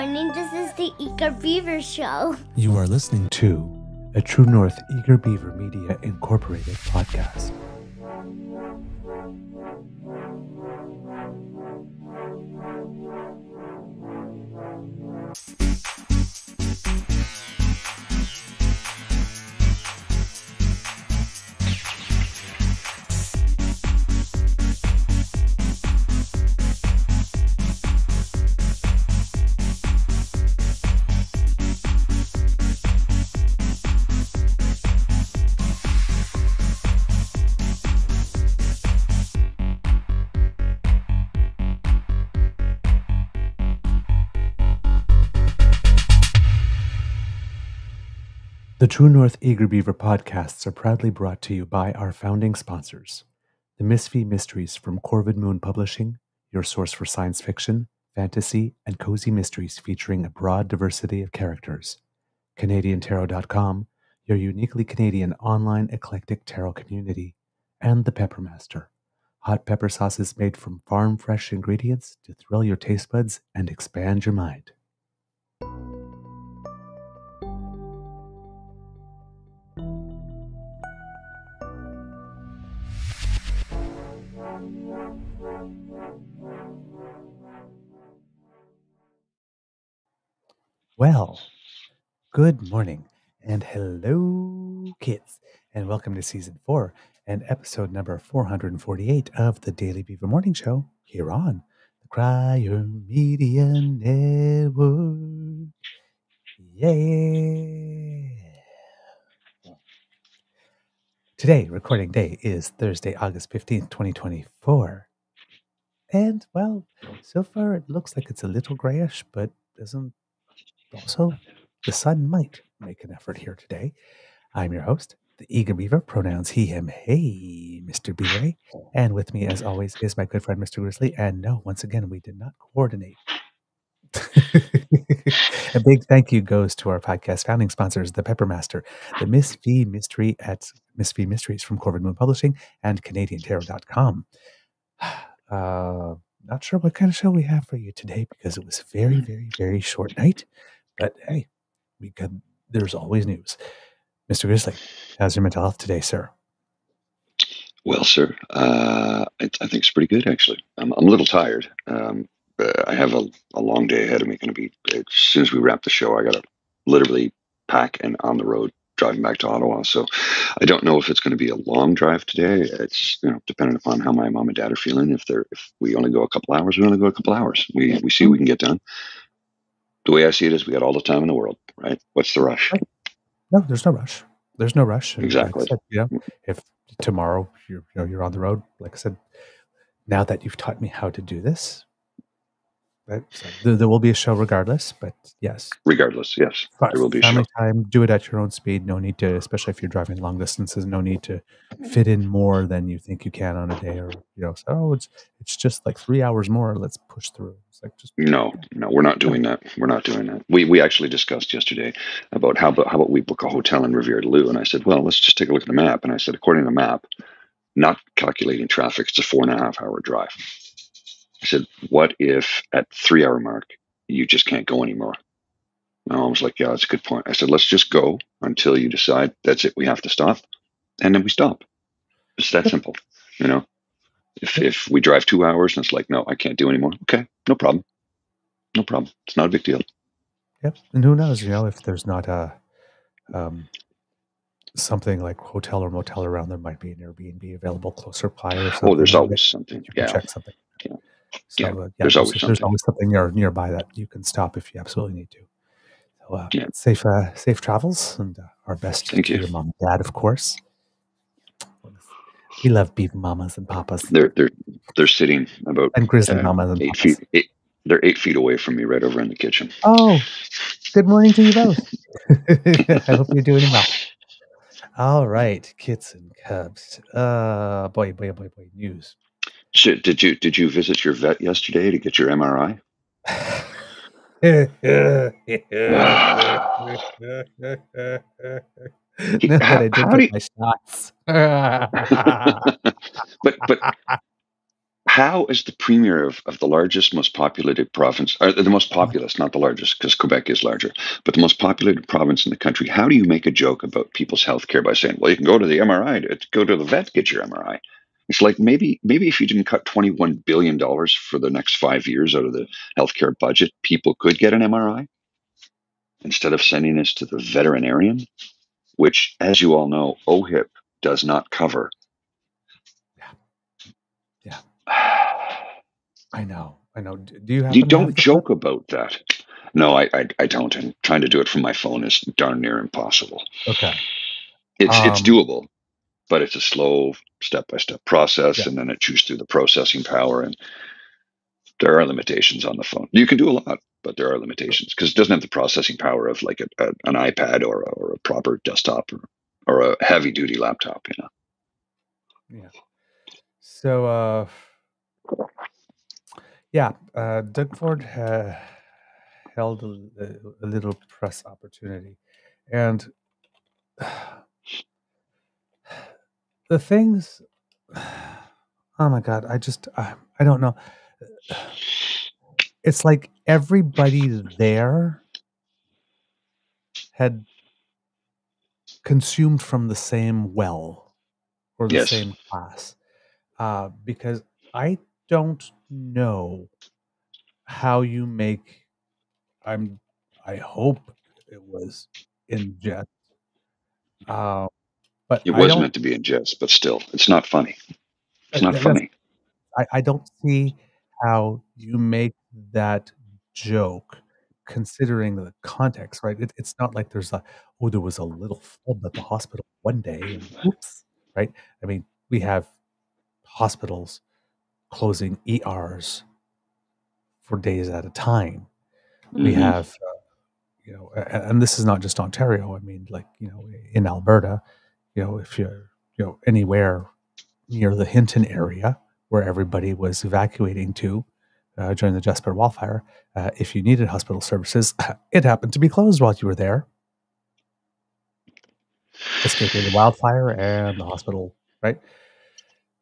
morning. This is the Eager Beaver Show. You are listening to a True North Eager Beaver Media Incorporated podcast. The True North Eager Beaver podcasts are proudly brought to you by our founding sponsors the Misfit Mysteries from Corvid Moon Publishing, your source for science fiction, fantasy, and cozy mysteries featuring a broad diversity of characters. CanadianTarot.com, your uniquely Canadian online eclectic tarot community. And The Peppermaster, hot pepper sauces made from farm fresh ingredients to thrill your taste buds and expand your mind. Well, good morning and hello, kids, and welcome to season four and episode number 448 of the Daily Beaver Morning Show here on the Crier Media Network. Yeah. Today, recording day is Thursday, August 15th, 2024. And well, so far it looks like it's a little grayish, but doesn't also, the sun might make an effort here today. I'm your host, the Eager Beaver, pronouns he, him, hey, Mr. Beaver. And with me, as always, is my good friend, Mr. Grizzly. And no, once again, we did not coordinate. a big thank you goes to our podcast founding sponsors, the Peppermaster, the Misfit Mystery at Misfit Mysteries from Corvid Moon Publishing, and CanadianTarot.com. Uh, not sure what kind of show we have for you today because it was very, very, very short night. But hey, we could, there's always news. Mr. Grizzly, how's your mental health today, sir? Well, sir, uh, I, I think it's pretty good actually. I'm, I'm a little tired. Um, I have a, a long day ahead of me. Going to be as soon as we wrap the show, I got to literally pack and on the road driving back to Ottawa. So I don't know if it's going to be a long drive today. It's you know dependent upon how my mom and dad are feeling. If they're if we only go a couple hours, we only go a couple hours. We we see what we can get done. The way I see it is, we got all the time in the world, right? What's the rush? No, there's no rush. There's no rush. And like Exactly. said, you know, mm. if tomorrow you're you know you're on the road, like I said, now that you've taught me how to do this, right? So there, there will be a show regardless. But yes, Regardless, yes, But there will be a family show. time. Do it at your own speed. No need to, especially if you're driving long distances. No need to fit in more than you think you can on a day, or you know, so oh, it's it's just like three hours more. Let's push through. It's like just No, no, we're not doing that. We're not doing that. We we actually discussed yesterday about how about how about we book a hotel in Rivière-du-Loup, and I said, well, let's just take a look at the map. And I said, according to the map, not calculating traffic, it's a four and a half hour drive. I said, what if at three hour mark you just can't go anymore? And I was like, yeah, that's a good point. I said, let's just go until you decide that's it. We have to stop, and then we stop. It's that simple, you know. If if we drive two hours and it's like, no, I can't do anymore. Okay, no problem. No problem. It's not a big deal. Yep. And who knows, you know, if there's not a um, something like hotel or motel around, there might be an Airbnb available closer by or something. Oh, there's always something. you can Yeah. check something. Yeah. So, Yeah, uh, yeah, there's always there's something. always something near, nearby that you can stop if you absolutely need to. So, uh, Yeah. safe, uh, safe travels, and uh, our best Thank to you. your mom and dad, of course. We love beef mamas and papas They're they're they're sitting about and grizzly uh, mamas and eight papas. feet. Eight, they're eight feet away from me, right over in the kitchen. Oh, good morning to you both. I hope you're doing well. All right, kits and cubs. Uh, boy, boy, boy, boy, news. So did you did you visit your vet yesterday to get your MRI? How do you- my shots. but but how is the premier of, of the largest, most populated province, or the most populous, not the largest, because Quebec is larger, but the most populated province in the country, how do you make a joke about people's health care by saying, well, you can go to the MRI, go to the vet, get your MRI? It's like maybe maybe if you didn't cut twenty one billion dollars for the next five years out of the healthcare budget, people could get an MRI instead of sending us to the veterinarian, which, as you all know, OHIP does not cover. Yeah. Yeah. I know. I know. Do you have? You don't joke about that. No, I, I, I don't. And trying to do it from my phone is darn near impossible. Okay. It's um, it's doable, but it's a slow step by step process, yeah. and then it chews through the processing power, and there are limitations on the phone. You can do a lot, but there are limitations because it doesn't have the processing power of like a, a, an iPad or a, or a proper desktop or, or a heavy duty laptop. You know. Yeah. So, uh, yeah, uh, Doug Ford ha- held a, a, little press opportunity, and the things. Oh my God! I just I, I don't know. It's like everybody there had consumed from the same well or the yes. same class uh, because I don't know how you make. I'm. I hope it was in jest. Uh, but it was meant to be in jest, but still, it's not funny. It's not funny. I, I don't see how you make that joke considering the context, right? It, it's not like there's a, oh, there was a little flub at the hospital one day and oops, right? I mean, we have hospitals closing ERs for days at a time. Mm-hmm. We have, uh, you know, and this is not just Ontario. I mean, like, you know, in Alberta, you know, if you're, you know, anywhere near the Hinton area where everybody was evacuating to uh, during the Jasper wildfire, uh, if you needed hospital services, it happened to be closed while you were there. Escaping the wildfire and the hospital, right?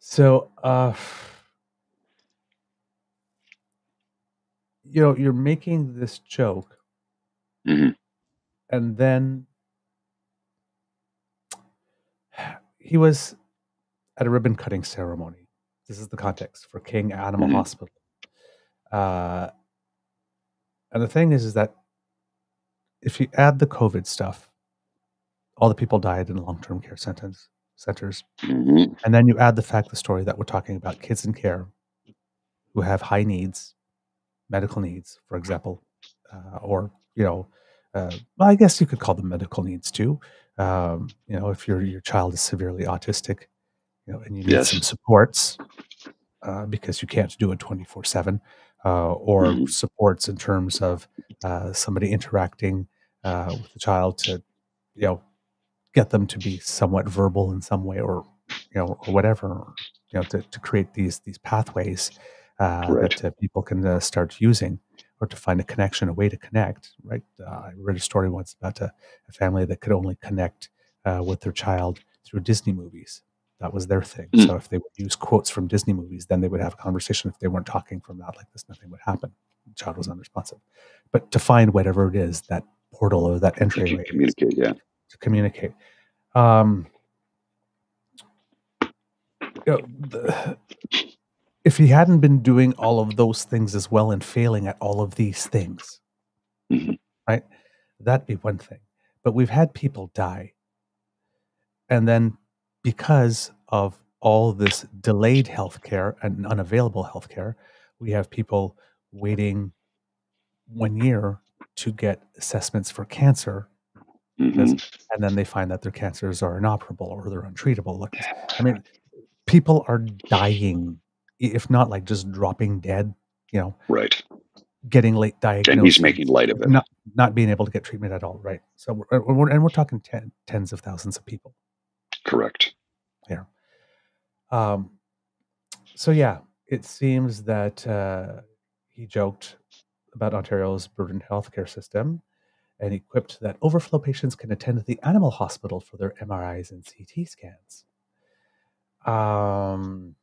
So, uh, you know, you're making this joke, mm-hmm. and then he was at a ribbon cutting ceremony. This is the context for King Animal mm-hmm. Hospital. Uh, and the thing is, is that if you add the COVID stuff, all the people died in long-term care centers centers. Mm-hmm. And then you add the fact, the story that we're talking about kids in care who have high needs, medical needs, for example, uh, or, you know, uh, well, I guess you could call them medical needs too. Um, you know, if your your child is severely autistic, you know, and you need yes. some supports uh, because you can't do it twenty four seven, uh, or mm-hmm. supports in terms of uh, somebody interacting uh, with the child to, you know, get them to be somewhat verbal in some way or you know or whatever you know to, to create these these pathways uh, that uh, people can uh, start using or to find a connection a way to connect right? Uh, i read a story once about a, a family that could only connect uh, with their child through disney movies. That was their thing. Mm. so if they would use quotes from disney movies then they would have a conversation if they weren't talking from that like this nothing would happen. The child was unresponsive. But to find whatever it is that portal or that entry to communicate yeah. to communicate. Um, you know, the, if he hadn't been doing all of those things as well and failing at all of these things, mm-hmm. right? That'd be one thing. But we've had people die. And then because of all this delayed healthcare and unavailable healthcare, we have people waiting one year to get assessments for cancer Mm-hmm. And then they find that their cancers are inoperable or they're untreatable. I mean, people are dying, if not like just dropping dead, you know. Right. Getting late diagnosis. And he's making light of it. Not, not being able to get treatment at all. Right. So, we're, we're and we're talking ten, tens of thousands of people. Correct. Yeah. Um, so, yeah, it seems that uh, he joked about Ontario's burdened healthcare system and equipped that overflow patients can attend the animal hospital for their MRIs and CT scans. Um,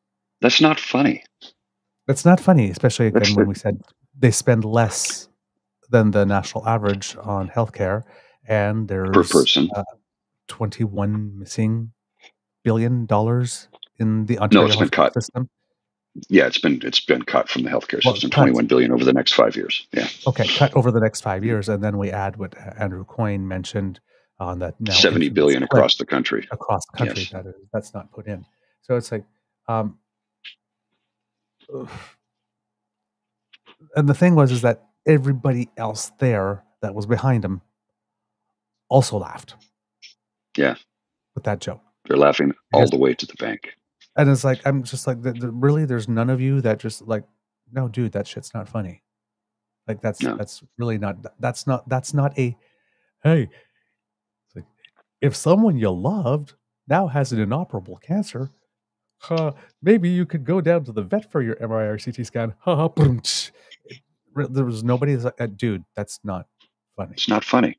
That's not funny. That's not funny, especially again That's when the- we said they spend less than the national average on healthcare, and there's per person. uh, 21 missing billion dollars in the Ontario no, it's been healthcare cut. system. Yeah, it's been it's been cut from the healthcare Well, system, twenty one billion over the next five years. Yeah, Okay, cut over the next five years, and then we add what Andrew Coyne mentioned on that now seventy billion across the country. across the country Yes. that is, that's not put in. So it's like, um. And the thing was is that everybody else there that was behind him also laughed. Yeah. with that joke. They're laughing all Because- the way to the bank. And it's like I'm just like, really, there's none of you that just like, no, dude, that shit's not funny. Like that's No. that's really not that's not that's not a hey. It's like, if someone you loved now has an inoperable cancer, uh, maybe you could go down to the vet for your MRI or CT scan. Ha ha. boom, tsh. It re- There was nobody like, uh, dude, that's not funny. It's not funny.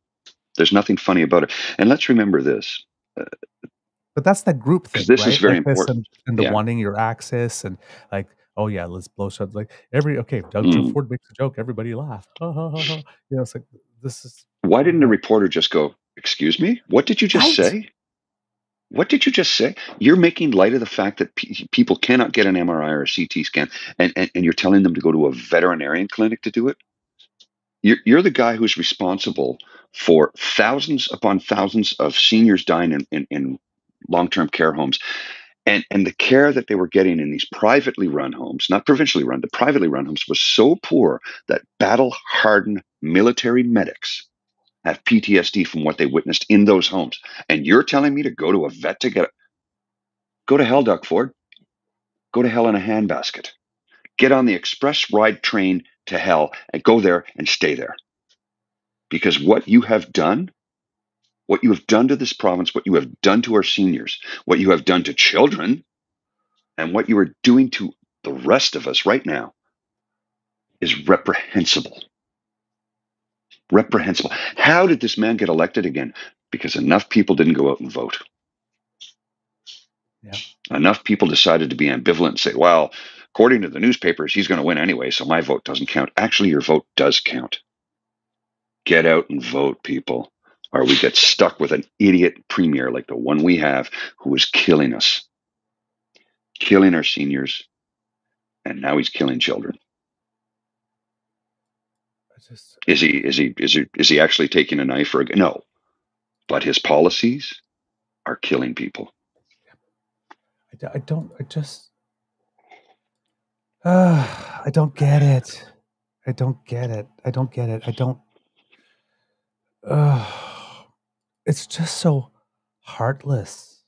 There's nothing funny about it. And let's remember this. But that's that group thing, this right? is very Like important. And, and the Yeah. wanting your access and like, oh yeah, let's blow shut like every okay. Doug Mm. Ford makes a joke, everybody laugh. Ha, ha, ha, ha. You know, it's like this is Why didn't the reporter just go, "Excuse me, what did you just Right. say? What did you just say? You're making light of the fact that pe- people cannot get an MRI or a CT scan, and, and, and you're telling them to go to a veterinarian clinic to do it. You're, you're the guy who's responsible for thousands upon thousands of seniors dying in, in, in long-term care homes, and and the care that they were getting in these privately run homes, not provincially run, the privately run homes, was so poor that battle-hardened military medics have PTSD from what they witnessed in those homes. And you're telling me to go to a vet to get a, go to hell, Doug Ford. Go to hell in a handbasket. Get on the express ride train to hell and go there and stay there. Because what you have done, what you have done to this province, what you have done to our seniors, what you have done to children, and what you are doing to the rest of us right now is reprehensible reprehensible. How did this man get elected again? Because enough people didn't go out and vote. Yeah. Enough people decided to be ambivalent and say, well, according to the newspapers, he's going to win anyway, so my vote doesn't count. Actually, your vote does count. Get out and vote, people, or we get stuck with an idiot premier like the one we have who is killing us, killing our seniors, and now he's killing children. Just Is he is he is he is he actually taking a knife or a? No, but his policies are killing people. I, I don't I just uh, I don't get it. I don't get it. I don't get it. I don't uh, it's just so heartless.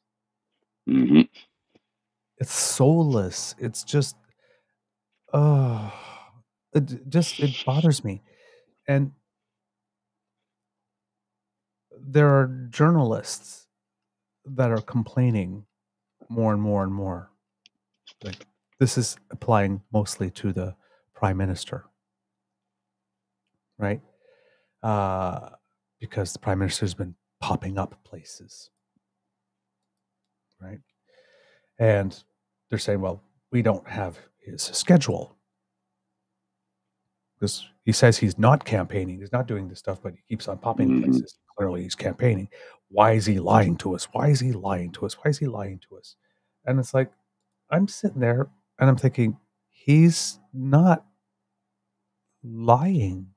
Mm-hmm. It's soulless. It's just uh it just it bothers me. And there are journalists that are complaining more and more and more. Like this is applying mostly to the prime minister, right? Uh, because the prime minister's been popping up places, right? And they're saying, well, we don't have his schedule because he says he's not campaigning, he's not doing this stuff, but he keeps on popping Mhm. places. Clearly, he's campaigning. Why is he lying to us? Why is he lying to us? Why is he lying to us? And it's like, I'm sitting there and I'm thinking, he's not lying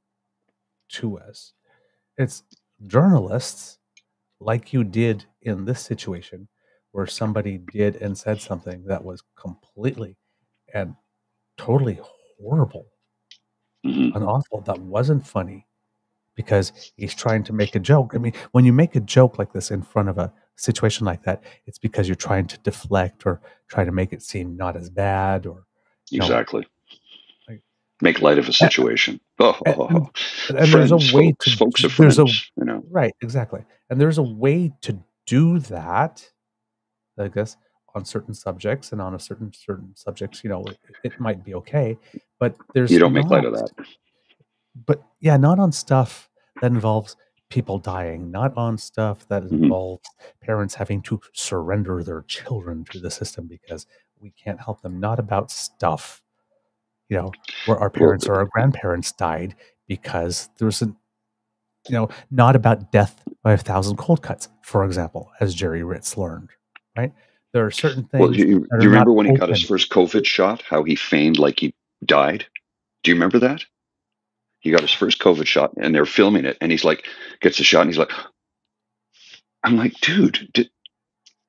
to us. It's journalists, like you did in this situation, where somebody did and said something that was completely and totally horrible hmm and awful that wasn't funny because he's trying to make a joke. I mean, when you make a joke like this in front of a situation like that, it's because you're trying to deflect or try to make it seem not as bad or. Exactly. Like- Make light of a situation. Oh, and- oh, oh, and there's friends, a way folks, to folks are there's a friends. you know, right exactly and there's a way to do that i guess on certain subjects and on a certain certain subjects you know it, it might be okay but there's you don't make light of that. but yeah not on stuff that involves people dying not on stuff that Mhm. involves parents having to surrender their children to the system because we can't help them not about stuff you know, where our parents or our grandparents died because there was an you know, not about death by a thousand cold cuts, for example, as Gerry Ritz learned, right? There are certain things. Well, do you, do you remember when he got his first COVID shot, how he feigned like he died? Do you remember that? He got his first COVID shot and they're filming it and he's like, gets the shot and he's like, I'm like, dude, did,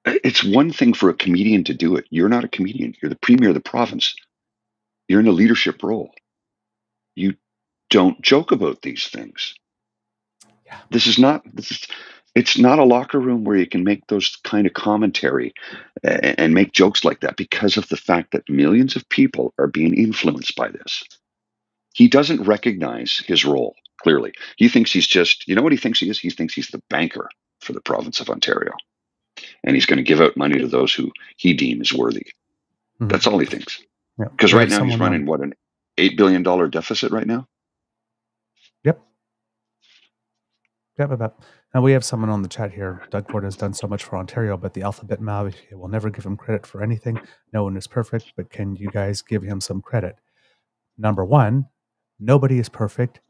it's one thing for a comedian to do it. You're not a comedian. You're the premier of the province. You're in a leadership role. You don't joke about these things. Yeah. This is not. This is. It's not a locker room where you can make those kind of commentary and, and make jokes like that because of the fact that millions of people are being influenced by this. He doesn't recognize his role clearly. He thinks he's just. You know what he thinks he is? He thinks he's the banker for the province of Ontario, and he's going to give out money to those who he deems worthy. Mm-hmm. That's all he thinks. Because yeah. right now he's running what an eight billion dollar deficit right now. Yep. Yep. About. Now we have someone on the chat here. Doug Ford has done so much for Ontario, but the alphabet mafia will never give him credit for anything. No one is perfect, but can you guys give him some credit? Number one, nobody is perfect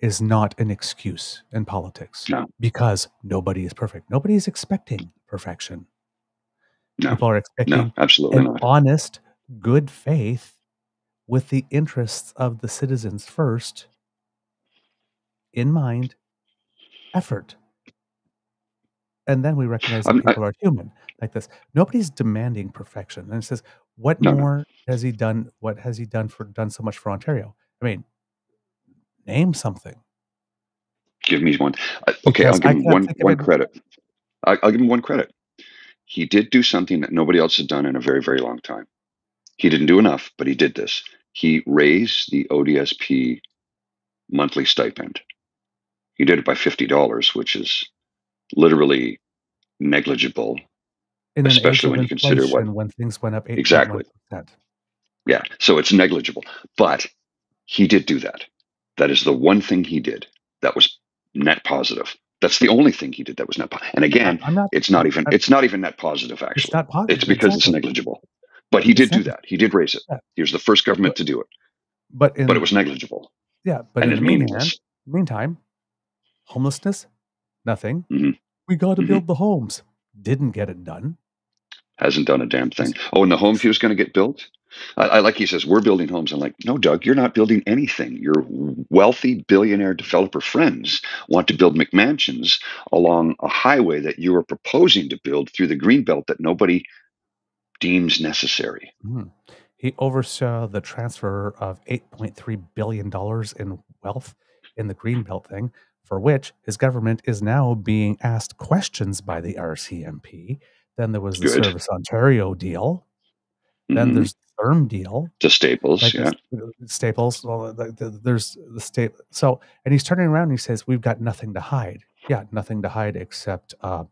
is not an excuse in politics no. because nobody is perfect. Nobody is expecting perfection. No. People are expecting no, absolutely an not. honest, good faith with the interests of the citizens first in mind, effort. And then we recognize that people I, are human like this. Nobody's demanding perfection. And it says, what no, more has he done? What has he done for done so much for Ontario? I mean, name something. Give me one. Uh, okay, I'll give him one one credit. I, I'll give him one credit. He did do something that nobody else had done in a very very long time. He didn't do enough, but he did this. He raised the ODSP monthly stipend. He did it by fifty dollars, which is literally negligible, in especially when you consider what when things went up. Exactly. Yeah, so it's negligible, but he did do that. That is the one thing he did that was net positive. That's the only thing he did that was net positive. And again, not, it's not even I'm, it's not even net positive actually. It's not positive. It's because exactly. it's negligible. But he did do that. He did raise it. Yeah. He was the first government but, to do it. But in, but it was negligible. Yeah, but and in the meaningless. meantime, homelessness, nothing. Mm-hmm. We got to mm-hmm. build the homes. Didn't get it done. Hasn't done a damn thing. Oh, and the home he was going to get built I, I, like he says, we're building homes. I'm like, no, Doug, you're not building anything. Your wealthy billionaire developer friends want to build McMansions along a highway that you are proposing to build through the green belt that nobody deems necessary. Mm. He oversaw the transfer of $8.3 billion in wealth in the green belt thing, for which his government is now being asked questions by the RCMP. Then there was the Good. Service Ontario deal. Then mm-hmm. there's the Therm deal to Staples, like yeah, Staples. Well, the, the, there's the state. So, and he's turning around and he says, "We've got nothing to hide." Yeah, nothing to hide except uh,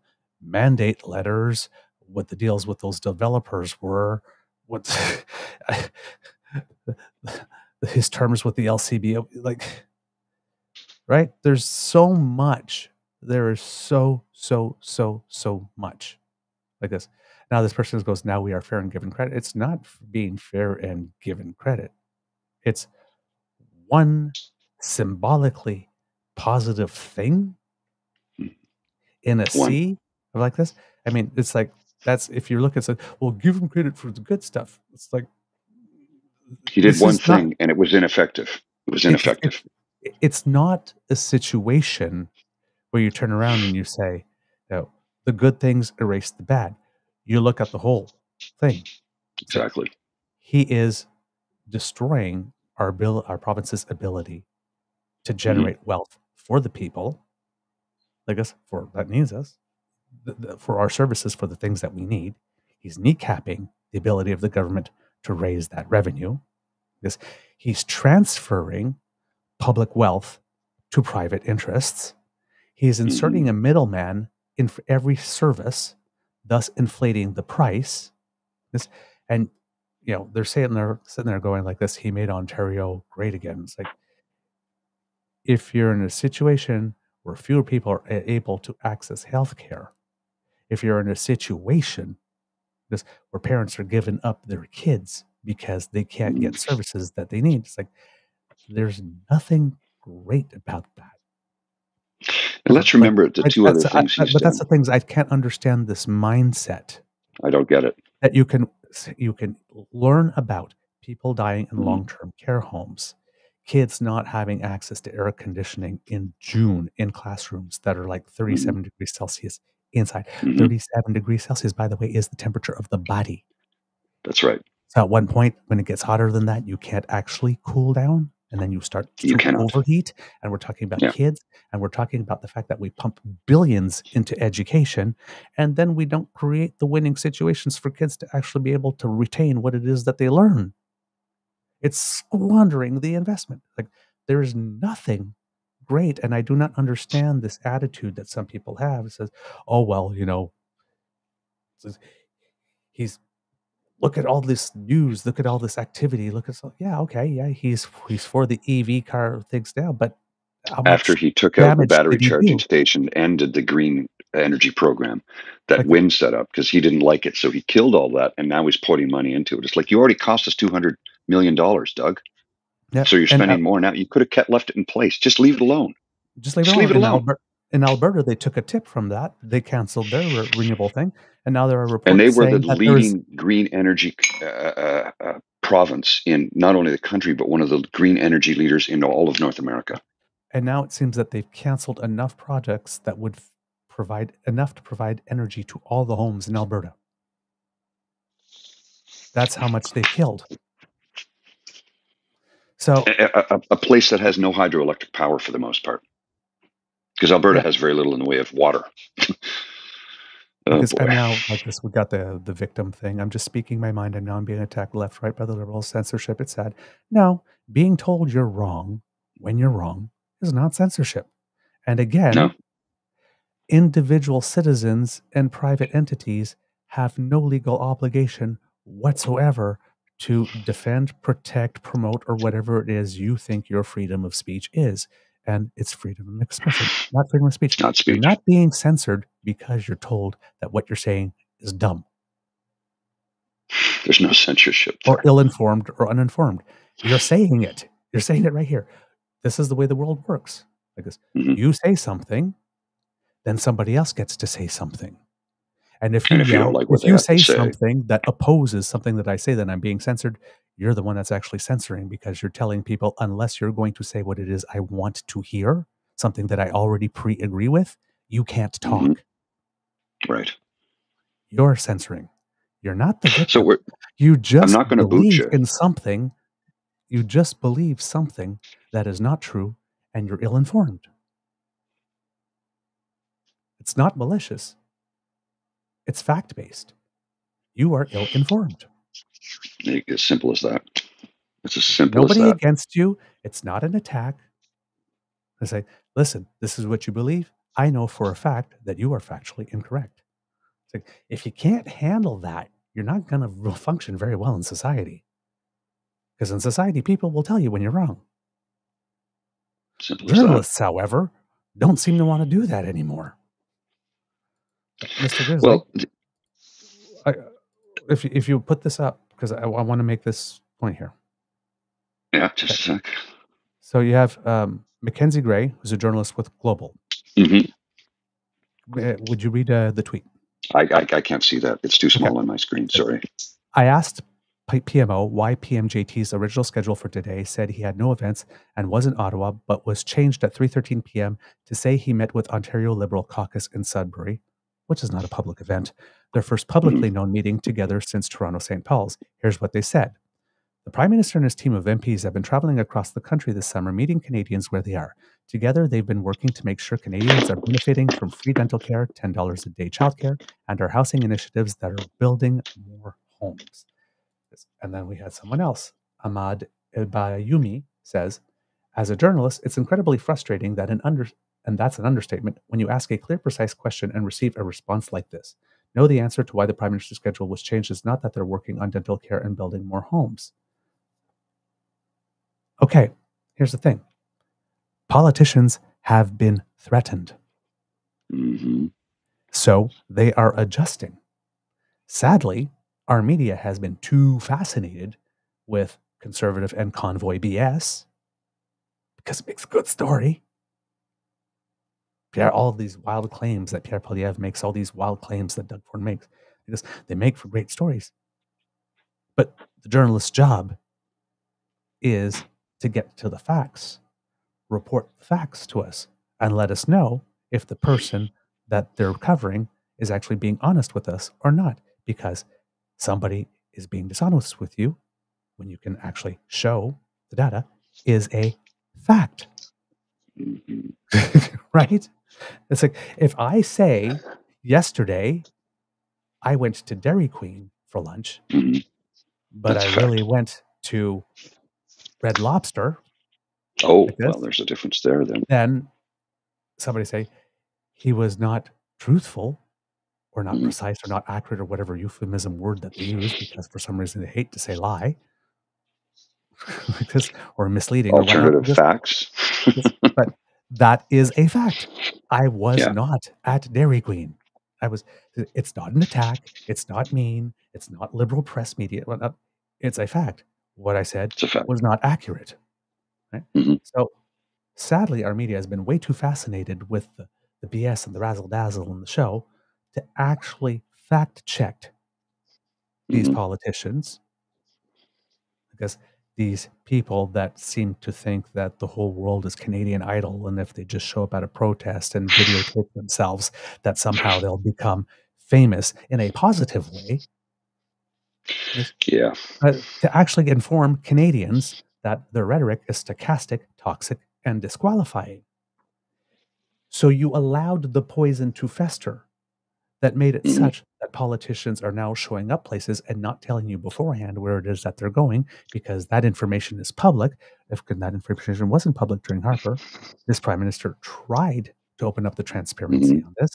mandate letters. What the deals with those developers were. What his terms with the LCB, like, right? There's so much. There is so so so so much like this. Now this person goes, now we are fair and given credit. It's not being fair and given credit. It's one symbolically positive thing in a one. sea of like this. I mean, it's like that's if you look at it, well, give him credit for the good stuff. It's like he did one thing not, and it was ineffective. It was ineffective. It, it, it's not a situation where you turn around and you say, no, the good things erase the bad you look at the whole thing. Exactly. He is destroying our ability, our province's ability to mm-hmm. generate mm-hmm. wealth for the people. I guess for that needs us for our services for the things that we need. He's kneecapping the ability of the government to raise that revenue. Because he's transferring public wealth to private interests. He's inserting mm-hmm. a middleman in every service thus inflating the price. This and you know they're saying they're sitting there going like this. He made Ontario great again. It's like if you're in a situation where fewer people are able to access health care, if you're in a situation this where parents are giving up their kids because they can't get services that they need. It's like there's nothing great about that. And let's remember the I- other things I- but that's the things I can't understand this mindset I don't get it. that you can you can learn about people dying in Mhm. long-term care homes kids not having access to air conditioning in june in classrooms that are like 37 degrees celsius inside Mhm. 37 degrees celsius by the way is the temperature of the body That's right. so at one point when it gets hotter than that you can't actually cool down and then you start You cannot. overheat and we're talking about Yeah. kids and we're talking about the fact that we pump billions into education and then we don't create the winning situations for kids to actually be able to retain what it is that they learn it's squandering the investment like there is nothing great and i do not understand this attitude that some people have it says oh well you know he's look at all this news look at all this activity look at so yeah okay yeah he's he's for the ev car things now but how After he took out the battery charging do? station, ended the green energy program that Like- Wynne set up because he didn't like it. So he killed all that and now he's putting money into it. It's like you already cost us $200 million, Doug. Yeah, So you're and, uh, spending more now. You could have kept left it in place. Just leave it alone. just leave it just alone. leave it alone. Alber- in Alberta, they took a tip from that. They canceled their re- renewable thing, and now there are reports And they were the leading green energy uh, uh, uh, province in not only the country, but one of the green energy leaders in all of North America. and now it seems that they've canceled enough projects that would f- provide enough to provide energy to all the homes in Alberta. That's how much they killed. So A, a, a place that has no hydroelectric power for the most part. Because Alberta has very little in the way of water. oh, because boy. and now like this we got the the victim thing. I'm just speaking my mind. And now i'm being attacked left right by the liberals censorship. It's sad. No being told you're wrong when you're wrong is not censorship. And again No. individual citizens and private entities have no legal obligation whatsoever to defend protect promote or whatever it is you think your freedom of speech is and it's freedom of expression not freedom of speech Not you're speech. not being censored because you're told that what you're saying is dumb There's no censorship. or ill informed or uninformed. You're saying it. You're saying it right here. This is the way the world works. Like this. Mhm. You say something, then somebody else gets to say something. And if you, And if you like if you say say- something that opposes something that I say, then I'm being censored. You're the one that's actually censoring because you're telling people, unless you're going to say what it is I want to hear, something that I already pre agree with, you can't talk. Mhm. Right. You're censoring. You're not the victim. So we're You just I'm not gonna boot believe you. in something. You just believe something that is not true, and you're ill-informed. It's not malicious. It's fact-based. You are ill-informed. as simple as that. It's as simple Nobody as that. against you. It's not an attack. I say, listen, this is what you believe. I know for a fact that you are factually incorrect. It's like if you can't handle that, you're not going to function very well in society. Because in society, people will tell you when you're wrong. Simple. Journalists, however, don't seem to want to do that anymore. Mr. Grizzly, Well, I, if if you put this up, because I, I want to make this point here. yeah, just a sec. So you have um, Mackenzie Gray, who's a journalist with Global. hmm Uh, Would you read uh, the tweet? I, I I can't see that. It's too small Okay. on my screen. Sorry. I asked PMO why PMJT's original schedule for today said he had no events and was in Ottawa, but was changed at 3:13 p.m. to say he met with Ontario Liberal Caucus in Sudbury, which is not a public event. Their first publicly mm. known meeting together since Toronto St. Paul's. Here's what they said. The Prime Minister and his team of MPs have been traveling across the country this summer, meeting Canadians where they are. Together, they've been working to make sure Canadians are benefiting from free dental care, $10 a day childcare, and our housing initiatives that are building more homes. And then we had someone else, Ahmad Elbayumi, says, as a journalist, it's incredibly frustrating that an under and that's an understatement when you ask a clear, precise question and receive a response like this. Know the answer to why the Prime Minister's schedule was changed is not that they're working on dental care and building more homes. Okay, here's the thing politicians have been threatened, hmm so they are adjusting. Sadly, our media has been too fascinated with conservative and convoy BS because it makes a good story. Pierre, all these wild claims that Pierre Poilievre makes, all these wild claims that Doug Ford makes, because they make for great stories. But the journalist's job is to get to the facts, report the facts to us, and let us know if the person that they're covering is actually being honest with us or not. Because somebody is being dishonest with you when you can actually show the data is a fact. Mm-hmm. right? It's like if I say yesterday I went to Dairy Queen for lunch, Mhm. but That's I fact. really went to Red Lobster, Oh, Like this? well, there's a difference there then. then somebody say he was not truthful or not Mhm. precise or not accurate or whatever euphemism word that they use because for some reason they hate to say lie like this or misleading or. Alternative This- facts. but that is a fact. I was Yeah. not at Dairy Queen. I was. It's not an attack. It's not mean. It's not liberal press media. It's a fact. What I said was not accurate. Right. Mhm. So, sadly, our media has been way too fascinated with the, the BS and the razzle dazzle in the show to actually fact check these Mhm. politicians because these people that seem to think that the whole world is Canadian Idol, and if they just show up at a protest and videotape themselves, that somehow they'll become famous in a positive way, Yeah. uh, to actually inform Canadians that their rhetoric is stochastic, toxic, and disqualifying. So you allowed the poison to fester that made it Mhm. such that politicians are now showing up places and not telling you beforehand where it is that they're going because that information is public. If that information wasn't public during Harper, this prime minister tried to open up the transparency on this,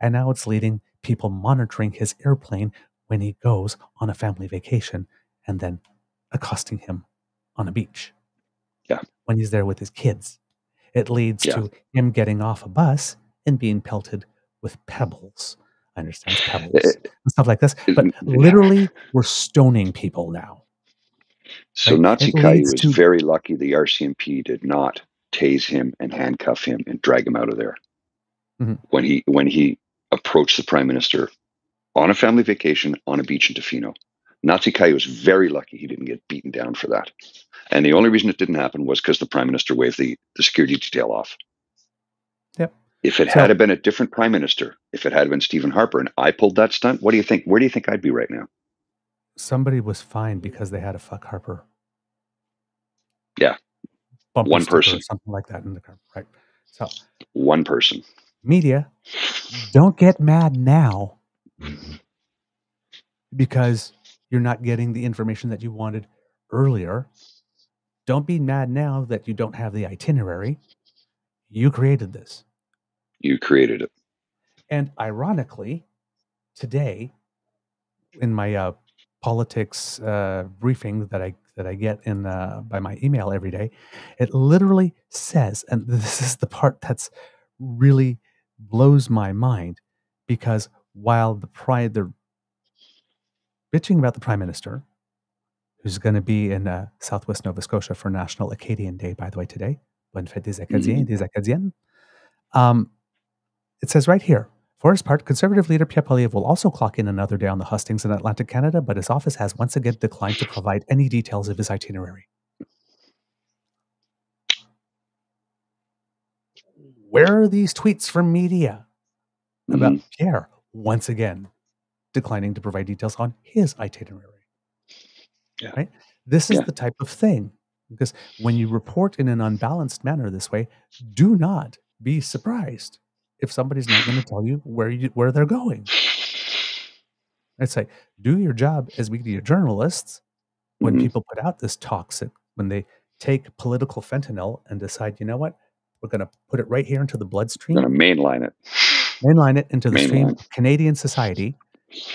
and now it's leading people monitoring his airplane when he goes on a family vacation and then accosting him on a beach. Yeah. When he's there with his kids. It leads Yeah. to him getting off a bus and being pelted with pebbles. I understand pebbles Eh, and stuff like this. But yeah. literally, we're stoning people now. So Right. Nazi Kai was to- very lucky the RCMP did not tase him and handcuff him and drag him out of there Mhm. when he when he approached the prime minister on a family vacation on a beach in Tofino. Nazi Kai was very lucky he didn't get beaten down for that. And the only reason it didn't happen was because the prime minister waved the, the security detail off. If it So- had been a different prime minister, if it had been Stephen Harper and I pulled that stunt, what do you think? Where do you think I'd be right now? Somebody was fined because they had a fuck Harper. Yeah. Bumper One person. something like that in the car. Right. So, One person. media, don't get mad now because you're not getting the information that you wanted earlier. Don't be mad now that you don't have the itinerary. You created this. You created it. And ironically, today, in my uh, politics uh, briefing that I that I get in uh, by my email every day, it literally says, and this is the part that's really blows my mind, because while the pride they're bitching about the prime minister, who's going to be in uh, Southwest Nova Scotia for National Acadian Day, by the way, today. Bonne fête des Acadiens et des Acadiennes. Um, it says right here, for his part, Conservative leader Pierre Poilievre will also clock in another day on the hustings in Atlantic Canada, but his office has once again declined to provide any details of his itinerary. Where are these tweets from media about Mhm. Pierre once again declining to provide details on his itinerary? Yeah. Right? This is Yeah. the type of thing. Because when you report in an unbalanced manner this way, do not be surprised if somebody's not going to tell you where you where they're going. I'd say do your job as media journalists when Mhm. people put out this toxic, when they take political fentanyl and decide, you know what, we're going to put it right here into the bloodstream, Gonna mainline it. mainline it into the stream Mainline. of Canadian society,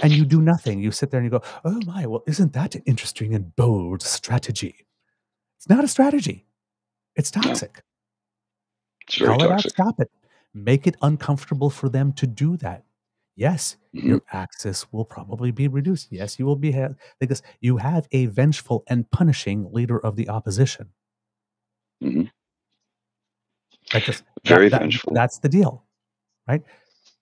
and you do nothing. You sit there and you go, oh my, well, isn't that an interesting and bold strategy? It's not a strategy. It's toxic. It's very Call it out, toxic. stop it. Make it uncomfortable for them to do that. yes, Mhm. your access will probably be reduced. Yes, you will be ha- because you have a vengeful and punishing leader of the opposition. Mhm. Like this, Very that- that- vengeful. That's the deal, right?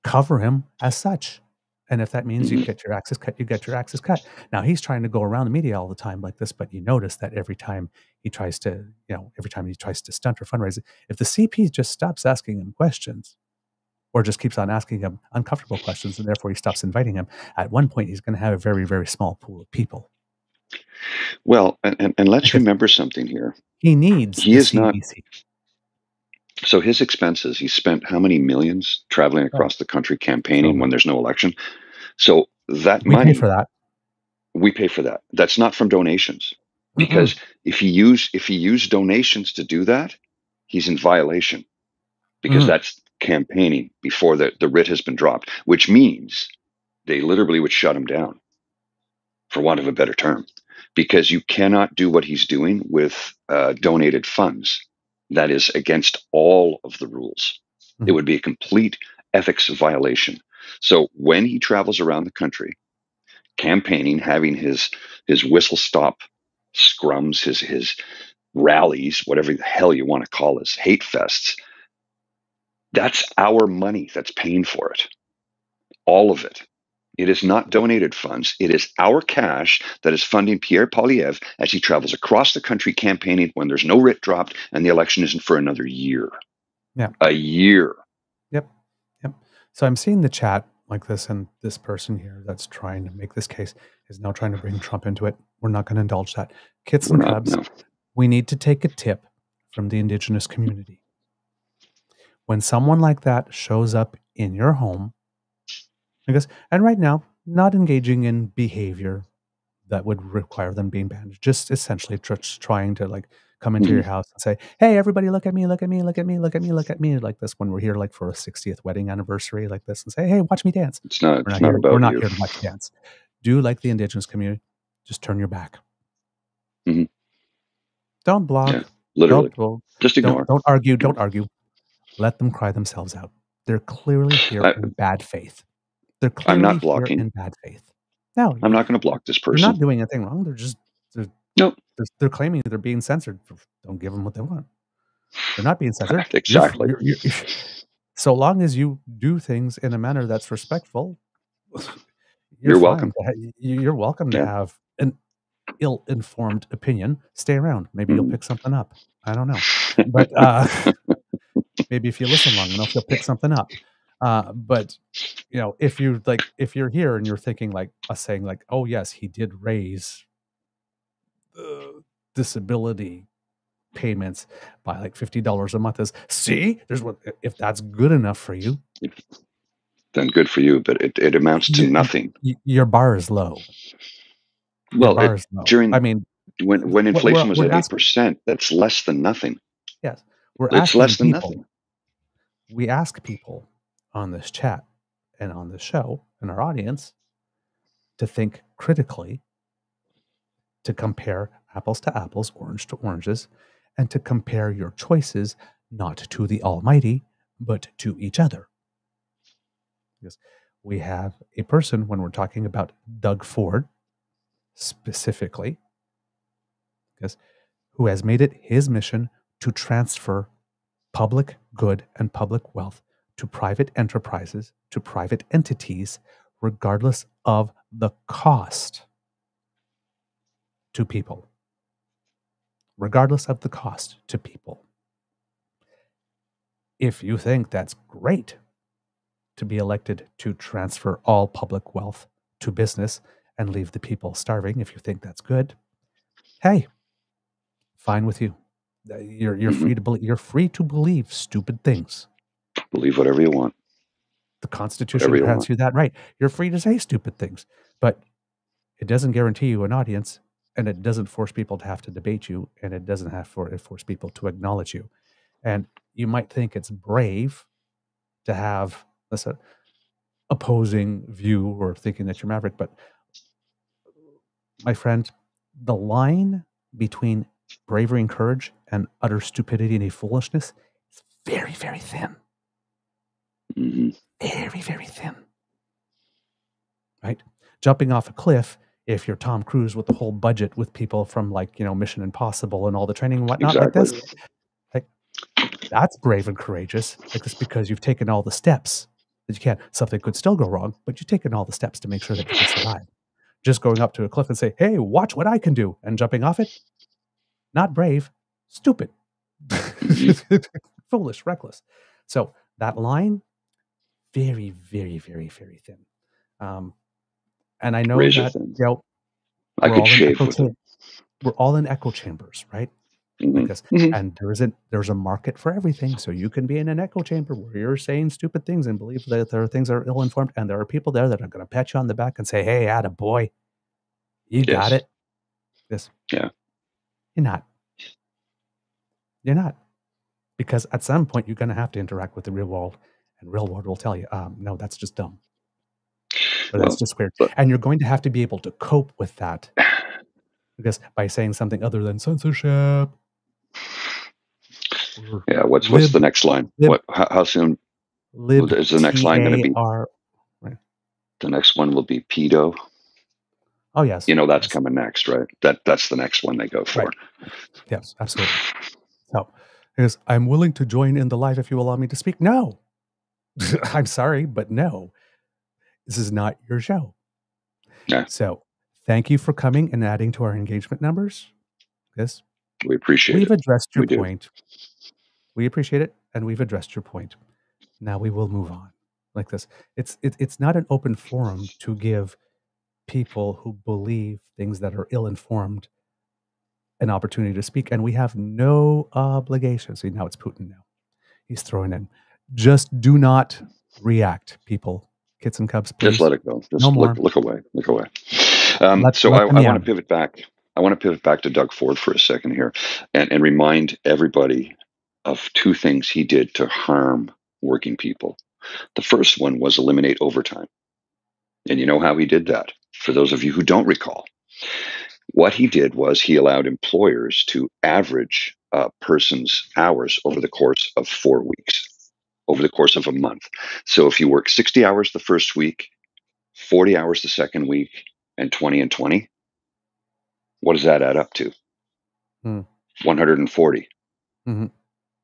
Cover him as such. And if that means you Mhm. get your access cut, you get your access cut. Now he's trying to go around the media all the time like this, but you notice that every time he tries to, you know, every time he tries to stunt or fundraise, if the CP just stops asking him questions or just keeps on asking him uncomfortable questions and therefore he stops inviting him, at one point he's going to have a very, very small pool of people. Well, and, and, and let's Because- remember something here. He needs He the is not- CBC. So his expenses, he spent how many millions traveling across the country campaigning when there's no election? So that We money pay for that. we pay for that. That's not from donations. Because if he use if he used donations to do that, he's in violation. Because Mm. that's campaigning before the, the writ has been dropped, which means they literally would shut him down, for want of a better term. Because you cannot do what he's doing with uh, donated funds. That is against all of the rules. It Mhm. would be a complete ethics violation. So when he travels around the country, campaigning, having his his whistle stop scrums, his his rallies, whatever the hell you want to call his hate fests, that's our money that's paying for it. All of it. It is not donated funds. It is our cash that is funding Pierre Poilievre as he travels across the country campaigning when there's no writ dropped and the election isn't for another year. Yeah. A year. Yep. Yep. So I'm seeing the chat like this, and this person here that's trying to make this case is now trying to bring Trump into it. We're not going to indulge that. Kits and Cubs, no. we need to take a tip from the indigenous community. When someone like that shows up in your home, because and right now, not engaging in behavior that would require them being banned, just essentially tr- trying to like come into your house and say, "Hey, everybody, look at me, look at me, look at me, look at me, look at me," like this when we're here, like for a 60th wedding anniversary, like this, and say, "Hey, watch me dance." It's not. We're It's not, not here, about we're not here to watch dance. Do like the indigenous community, just turn your back. Mhm. Don't block. Yeah, Literally, Don't, don't, just ignore. don't, don't argue. Don't argue. Let them cry themselves out. They're clearly here I- in bad faith. They're clearly I'm not blocking. in bad faith. No, I'm not going to block this person. they're not doing anything wrong. They're just they're, Nope. they're, they're claiming they're being censored. Don't give them what they want. They're not being censored. You're- Exactly. you're- you're- so long as you do things in a manner that's respectful, You're welcome. to ha- you- You're welcome to have an ill-informed opinion. Stay around. Maybe you'll Mhm. pick something up. I don't know, but uh, maybe if you listen long enough, you'll pick something up. Uh, but you know, if you like, if you're here and you're thinking like us saying like, oh yes, he did raise the disability payments by like fifty dollars a month. Is see, there's what if that's good enough for you, then good for you, but it, it amounts to You- nothing. y- your bar is low. Well, bar it, is low. during- I mean, when when We're- inflation was we're at eight percent, that's less than nothing. Yes, we're It's asking less than people, nothing. We ask people on this chat and on this show and our audience to think critically, to compare apples to apples, orange to oranges, and to compare your choices not to the Almighty, but to each other. Because we have a person, when we're talking about Doug Ford specifically, because who has made it his mission to transfer public good and public wealth to private enterprises, to private entities, regardless of the cost to people. Regardless of the cost to people. If you think that's great to be elected to transfer all public wealth to business and leave the people starving, if you think that's good, hey, fine with you. You're you're mm-hmm. free to believe. You're free to believe stupid things. Believe whatever you want. The Constitution Whatever grants you that right. You're free to say stupid things, but it doesn't guarantee you an audience, and it doesn't force people to have to debate you, and it doesn't have for it force people to acknowledge you. And you might think it's brave to have this uh, opposing view or thinking that you're maverick, but my friend, the line between bravery and courage and utter stupidity and a foolishness is very, very thin. Hmm Very, very thin. right? Jumping off a cliff, if you're Tom Cruise with the whole budget with people from like, you know, Mission Impossible and all the training and whatnot Exactly. like this, like that's brave and courageous. Like just because you've taken all the steps that you can. Something could still go wrong, but you've taken all the steps to make sure that you can survive. Just going up to a cliff and say, "Hey, watch what I can do," and jumping off it, not brave, stupid, foolish, reckless. So that line, very, very, very, very thin. Um, and I know Razor that thin. you know I we're could all in shave echo with it. we're all in echo chambers, right? Mhm. Because Mhm. and there isn't there's a market for everything. So you can be in an echo chamber where you're saying stupid things and believe that there are things that are ill informed, and there are people there that are going to pat you on the back and say, "Hey, atta boy, you got it." This, Yeah. you're not. You're not, because at some point you're going to have to interact with the real world, and real world will tell you, um, "No, that's just dumb." Or that's Well, just weird, but- and you're going to have to be able to cope with that because by saying something other than censorship. Yeah. What's what's Lib- the next line? lib- What? How, how soon? lib is the next line gonna be- TAR The next one will be pedo. Oh yes, You know that's yes, coming next, right? That that's the next one they go for. Right. Yes, absolutely. So, because I'm willing to join in the live if you allow me to speak. No, I'm sorry, but no, this is not your show. Yeah. So, thank you for coming and adding to our engagement numbers. Yes, We appreciate we've it. addressed your We do. point. We appreciate it, and we've addressed your point. Now we will move on like this. It's it, it's not an open forum to give people who believe things that are ill-informed an opportunity to speak, and we have no obligation. See, now it's Putin. Now he's throwing in. Just do not react, people, kids and cubs. Please. Just let it go. Just No look, more. look away. Look away. Um, Let- so let I, I want to pivot back. I want to pivot back to Doug Ford for a second here, and, and remind everybody of two things he did to harm working people. The first one was eliminate overtime, and you know how he did that. For those of you who don't recall, what he did was he allowed employers to average a person's hours over the course of four weeks, over the course of a month. So if you work 60 hours the first week, 40 hours the second week, and 20 and 20, what does that add up to? Hmm. 140, Mhm.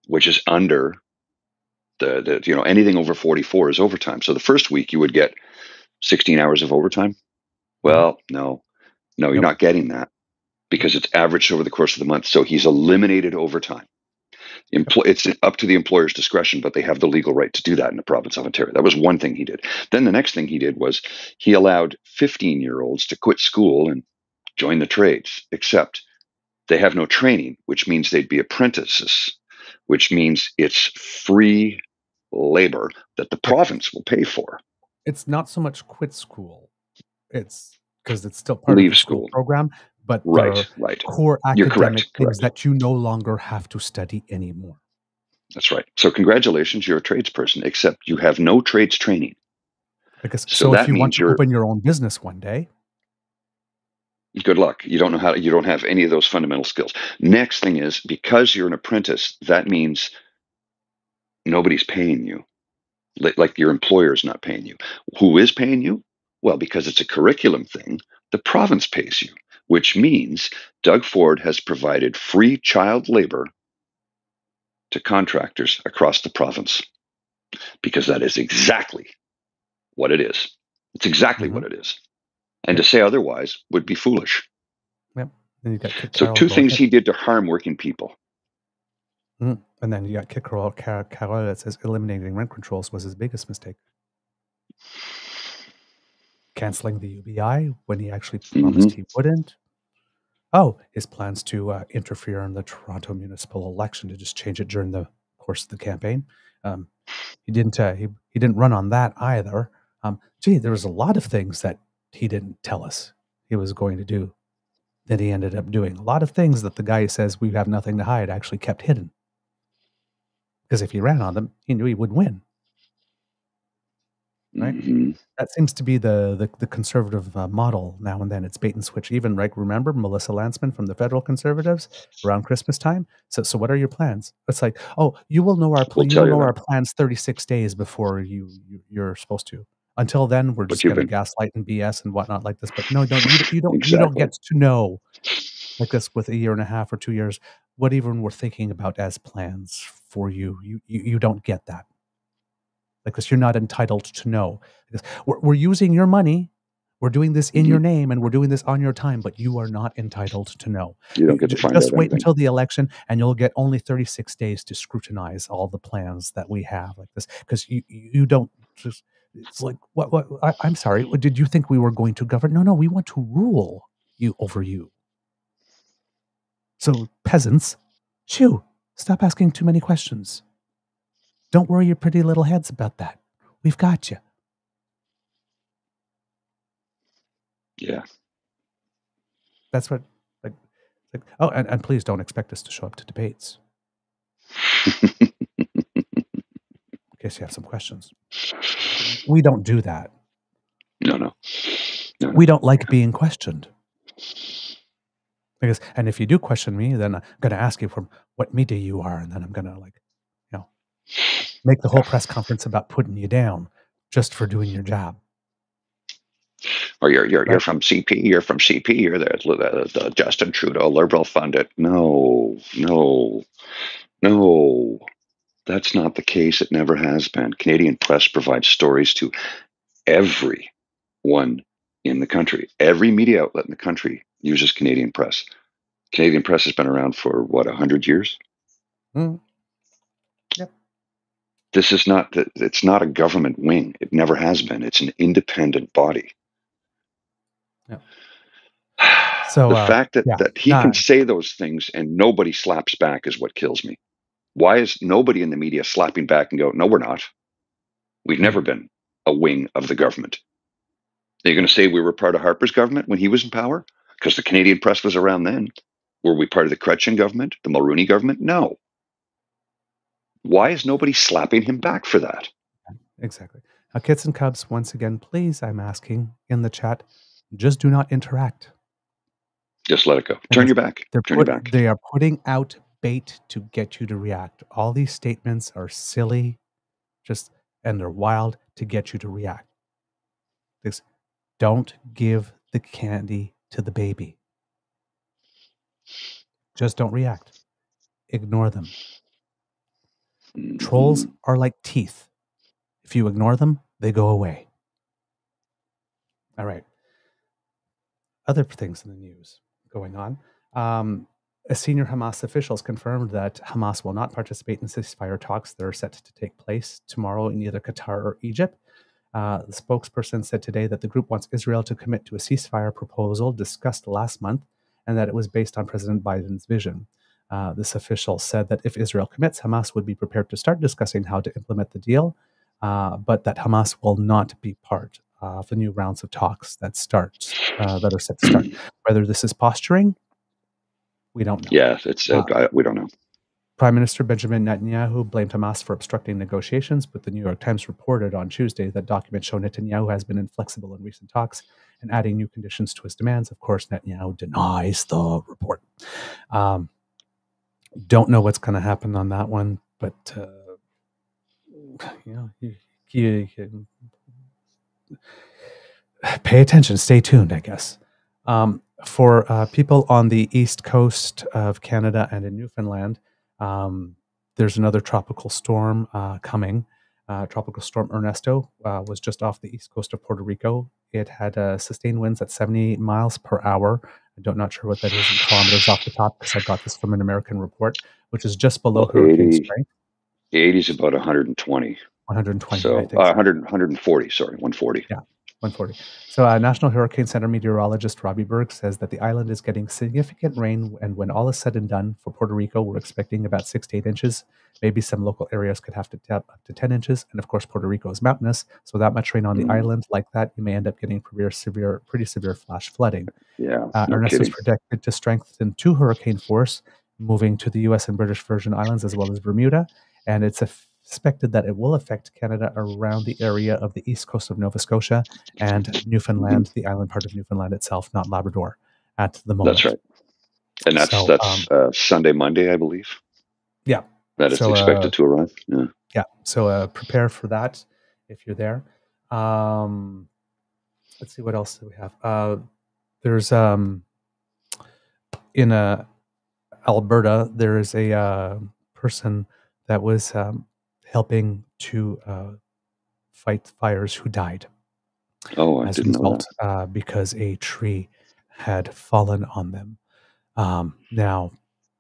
which is under the, the, you know, anything over 44 is overtime. So the first week you would get 16 hours of overtime. Well, no, no, you're Nope. not getting that because it's averaged over the course of the month. So he's eliminated overtime. It's up to the employer's discretion, but they have the legal right to do that in the province of Ontario. That was one thing he did. Then the next thing he did was he allowed 15 year olds to quit school and join the trades, except they have no training, which means they'd be apprentices, which means it's free labor that the province will pay for. it's not so much quit school. It's because it's still part of the school school. program, but Right, right. core academic correct, things correct. that you no longer have to study anymore. That's right. So, congratulations, you're a tradesperson, except you have no trades training. Because So so, if you want to open your own business one day, Good luck. You don't know how, you don't have any of those fundamental skills. Next thing is because you're an apprentice, that means nobody's paying you. Like, like your employer's not paying you. Who is paying you? Well, because it's a curriculum thing, the province pays you, which means Doug Ford has provided free child labor to contractors across the province because that is exactly what it is. It's exactly Mhm. what it is. And to say otherwise would be foolish. got So, two things he did to harm working people. Mhm. and then you got Kit Carroll, Car- Carroll that says eliminating rent controls was his biggest mistake. Canceling the UBI when he actually promised Mm-hmm. he wouldn't. Oh, his plans to uh, interfere in the Toronto municipal election to just change it during the course of the campaign. Um, he didn't. Uh, he he didn't run on that either. Um, gee, there was a lot of things that he didn't tell us he was going to do that he ended up doing. A lot of things that the guy says we have nothing to hide actually kept hidden. Because if he ran on them, he knew he would win. Right. Mhm. That seems to be the the, the conservative uh, model now and then. It's bait and switch. Even right, remember Melissa Lantsman from the federal conservatives around Christmas time. So, so what are your plans? It's like, oh, you will know our pl- We'll you tell will you know that. our plans thirty six days before you, you you're supposed to. Until then, we're just going to gaslight and BS and whatnot like this. But no, no, you, don't- you don't. You don't get to know like this with a year and a half or two years what even we're thinking about as plans for you. You you, you don't get that. Like this, you're not entitled to know. We're, we're using your money. We're doing this in your Mm-hmm. name and we're doing this on your time, but you are not entitled to know. You don't get to find Just wait anything. until the election, and you'll get only 36 days to scrutinize all the plans that we have like this. Because you you don't just. It's like what what I, I'm sorry. Did you think we were going to govern? No, no. We want to rule you over you. So peasants, shoo, stop asking too many questions. Don't worry your pretty little heads about that. We've got you. Yeah. That's what. Like, like oh, and, and please don't expect us to show up to debates in case you have some questions. We don't do that. no, no. No, no. We don't like being questioned. Because, and if you do question me, then I'm going to ask you from what media you are, and then I'm going to like, make the whole press conference about putting you down just for doing your job. Or you're you're you're from CP. You're from CP. You're the, the, the Justin Trudeau liberal funded. No, no, no. That's not the case. It never has been. Canadian press provides stories to everyone in the country. Every media outlet in the country uses Canadian press. Canadian press has been around for what a hundred years. Mm. This is not. the- It's not a government wing. It never has been. It's an independent body. Yeah. So, the uh, fact that, yeah, that he nah. can say those things and nobody slaps back is what kills me. Why is nobody in the media slapping back and go, no, we're not. We've Hmm. never been a wing of the government. Are you going to say we were part of Harper's government when he was in power? Because the Canadian press was around then. Were we part of the Chrétien government, the Mulroney government? No. Why is nobody slapping him back for that? Exactly. Now, kits and cubs, once again, please, I'm asking in the chat, just do not interact. Just let it go. Turn your back. They're Turn put- your back. They are putting out bait to get you to react. All these statements are silly, just and they're wild to get you to react. This don't give the candy to the baby. Just don't react. Ignore them. Trolls Mhm. are like teeth. If you ignore them, they go away. All right. Other things in the news going on. Um, a senior Hamas officials confirmed that Hamas will not participate in ceasefire talks that are set to take place tomorrow in either Qatar or Egypt. Uh, the spokesperson said today that the group wants Israel to commit to a ceasefire proposal discussed last month and that it was based on President Biden's vision. Uh, this official said that if Israel commits, Hamas would be prepared to start discussing how to implement the deal, uh, but that Hamas will not be part of the new rounds of talks that start uh, that are set to start. Whether this is posturing, we don't know. Yeah, it's. Uh, we don't know. Prime Minister Benjamin Netanyahu blamed Hamas for obstructing negotiations, but the New York Times reported on Tuesday that documents show Netanyahu has been inflexible in recent talks and adding new conditions to his demands. Of course, Netanyahu denies the report. Um, don't know what's going to happen on that one, but uh, you know, pay attention, stay tuned, I guess. Um, for uh, people on the east coast of Canada and in Newfoundland, um, there's another tropical storm uh, coming. Uh, tropical storm Ernesto uh, was just off the east coast of Puerto Rico. It had uh, sustained winds at 78 miles per hour. I don't not sure what that is in kilometers off the top because I got this from an American report, which is just below Well, hurricane 80. strength, 80 is about 120. 120. So I uh, think. so. 100, 140, sorry, 140. 140. So, uh, National Hurricane Center meteorologist Robbie Berg says that the island is getting significant rain, and when all is said and done, for Puerto Rico, we're expecting about six to eight inches. Maybe some local areas could have to tap up to 10 inches. And of course, Puerto Rico is mountainous, so that much rain on the Mm. island like that, you may end up getting severe, severe, pretty severe flash flooding. Yeah, Uh, no Ernesto is projected to strengthen to hurricane force, moving to the U.S. and British Virgin Islands as well as Bermuda, and it's expected that it will affect Canada around the area of the east coast of Nova Scotia and Newfoundland, the island part of Newfoundland itself, not Labrador, at the moment. That's right. And that's So, that's uh, Sunday, Monday, I believe. Yeah. That is So, uh, expected to arrive. Yeah. Yeah, so uh, prepare for that if you're there. Um, let's see what else do we have. Uh, there's um, in uh, Alberta, there is a uh, person that was um, helping to uh, fight fires who died Oh, I as a didn't know result uh, because a tree had fallen on them. Um, now,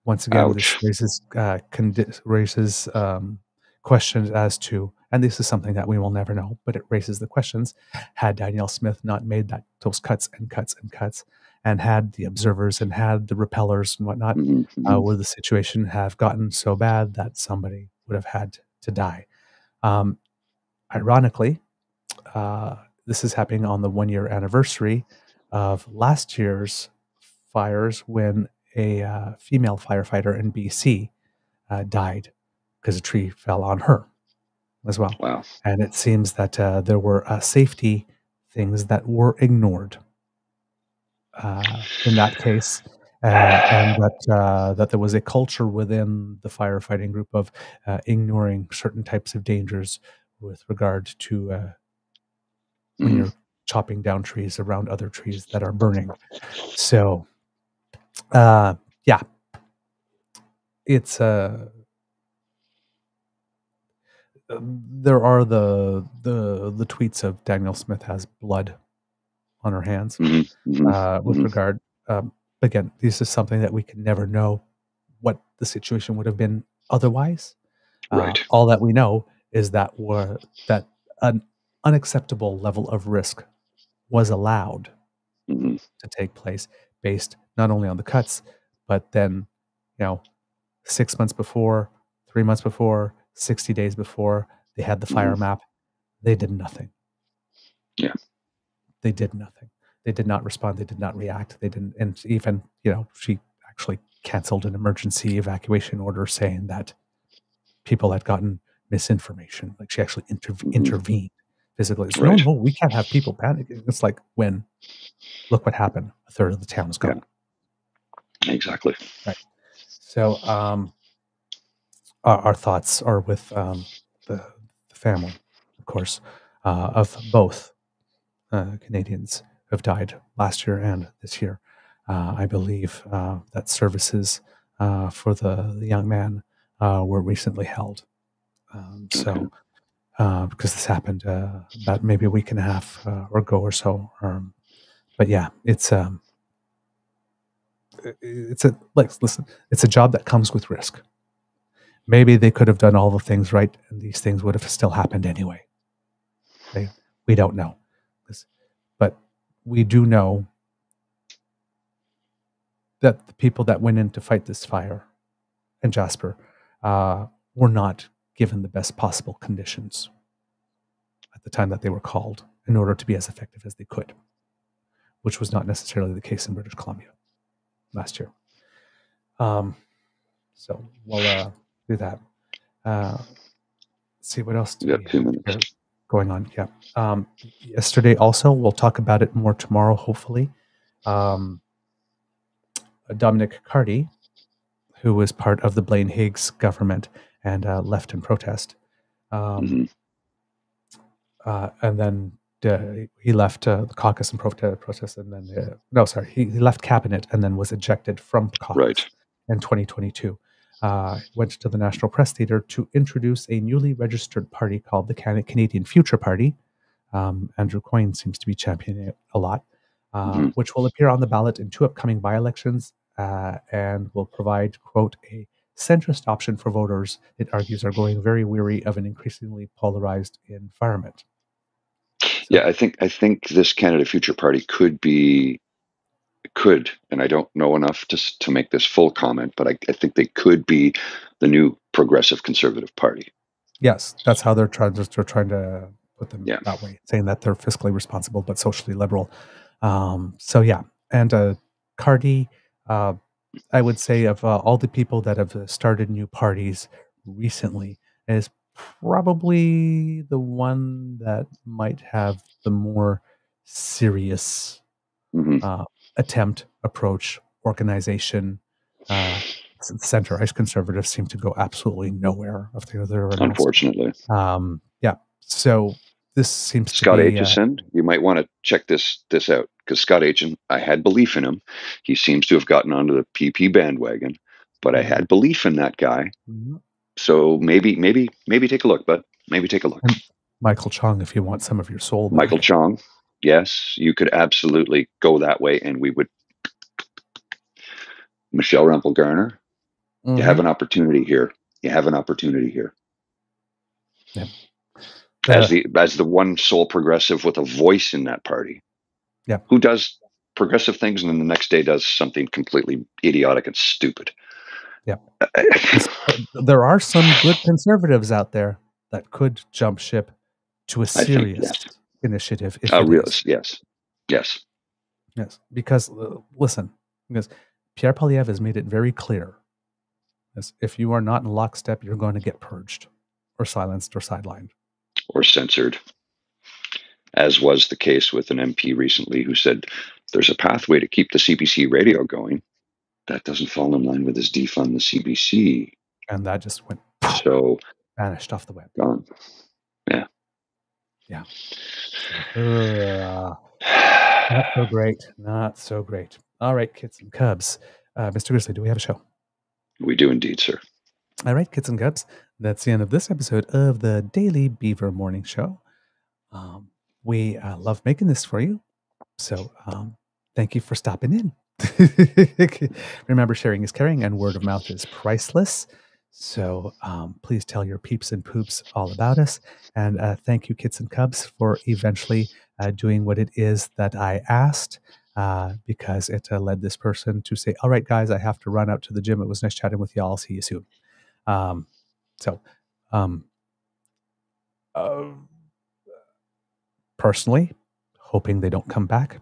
once that. again, this raises uh, condi- raises um, questions as to, and this is something that we will never know, but it raises the questions: Had Danielle Smith not made that those cuts and cuts and cuts, and had the observers and had the repellers and whatnot, hmm uh, hmm would the situation have gotten so bad that somebody would have had to die? Um, ironically, uh, this is happening on the one year anniversary of last year's fires when a uh, female firefighter in BC uh, died because a tree fell on her as well. Wow. And it seems that uh, there were uh, safety things that were ignored uh, in that case. Uh, and that uh, that there was a culture within the firefighting group of uh, ignoring certain types of dangers with regard to uh, when hmm you're chopping down trees around other trees that are burning. So, uh, yeah, it's uh, um, there are the the the tweets of Danielle Smith has blood on her hands hmm hmm uh, with regard. Um, again, this is something that we can never know what the situation would have been otherwise. Uh, Right. all that we know is that were that an unacceptable level of risk was allowed hmm to take place based not only on the cuts, but then, you know, six months before, three months before, 60 days before, they had the hmm fire map. They did nothing. Yeah. They did nothing. They did not respond. They did not react. They didn't, and even, you know, she actually canceled an emergency evacuation order saying that people had gotten misinformation. Like she actually inter- hmm intervened physically. No, Right. no, we can't have people panicking. It's like when, look what happened. A third of the town is Yeah. gone. Exactly. Right. So, um, our, our thoughts are with um, the, the family, of course, uh, of both uh, Canadians have died last year and this year. Uh, I believe uh, that services uh, for the, the young man uh, were recently held. Um, so, uh, because this happened uh, about maybe a week and a half uh, or ago or so. Um, but yeah, it's um, it's a like listen, it's a job that comes with risk. Maybe they could have done all the things right, and these things would have still happened anyway. We don't know, This- we do know that the people that went in to fight this fire in Jasper uh, were not given the best possible conditions at the time that they were called in order to be as effective as they could, which was not necessarily the case in British Columbia last year. Um, so we'll uh, do that. Uh, see what else do We we got two have minutes. Going on. Yeah. Um, yesterday also, we'll talk about it more tomorrow, hopefully. Um, Dominic Cardy, who was part of the Blaine Higgs government and uh, left in protest. Um, hmm uh, and then uh, he left uh, the caucus and prote- protest, and then uh, no, sorry, he, he left cabinet and then was ejected from caucus Right. in 2022. Uh, went to the National Press Theatre to introduce a newly registered party called the Can- Canadian Future Party. Um, Andrew Coyne seems to be championing it a lot, uh, hmm which will appear on the ballot in two upcoming by elections uh, and will provide, quote, a centrist option for voters, it argues, are growing very weary of an increasingly polarized environment. Yeah, I think I think this Canada Future Party could be could, and I don't know enough to to make this full comment, but I, I think they could be the new progressive conservative party. yes, that's how they're trying. They're trying to put them Yeah. that way, saying that they're fiscally responsible but socially liberal. Um, so yeah, and uh, Cardy, uh, I would say of uh, all the people that have uh, started new parties recently, is probably the one that might have the more serious hmm uh, attempt, approach, organization. Uh, center-ish conservatives seem to go absolutely nowhere after their announcement. Unfortunately, Um, yeah. So this seems Scott to be uh, Aitchison, you might want to check this this out because Scott Aitchison, I had belief in him. He seems to have gotten onto the PP bandwagon, but I had belief in that guy. mhm. So maybe, maybe, maybe take a look, but maybe take a look. Michael Chong if you want some of your soul. back. Michael Chong, yes, you could absolutely go that way, and we would. Michelle Rempel Garner, Mhm. you have an opportunity here. You have an opportunity here. Uh, as the as the one sole progressive with a voice in that party. Yeah. Who does progressive things and then the next day does something completely idiotic and stupid. Yeah. there are some good conservatives out there that could jump ship to a serious. Initiative. If uh, it real, is. yes. Yes. Yes, because uh, listen, because Pierre Poilievre has made it very clear. Yes, if you are not in lockstep, you're going to get purged, or silenced, or sidelined. Or censored. As was the case with an MP recently who said there's a pathway to keep the CBC radio going. That doesn't fall in line with his defund the CBC. And that just went So vanished off the web. gone. Uh, not so great. Not so great. All right, kids and cubs. Uh, Mr. Grizzly, do we have a show? We do indeed, sir. All right, kids and cubs. That's the end of this episode of the Daily Beaver Morning Show. Um, we uh, love making this for you. So um, thank you for stopping in. Remember, sharing is caring and word of mouth is priceless. So um, please tell your peeps and poops all about us. And uh, thank you, kids and cubs, for eventually uh, doing what it is that I asked. Uh, because it uh, led this person to say, All right, guys, I have to run out to the gym. It was nice chatting with y'all. See you soon. Um, so, um, uh, personally, hoping they don't come back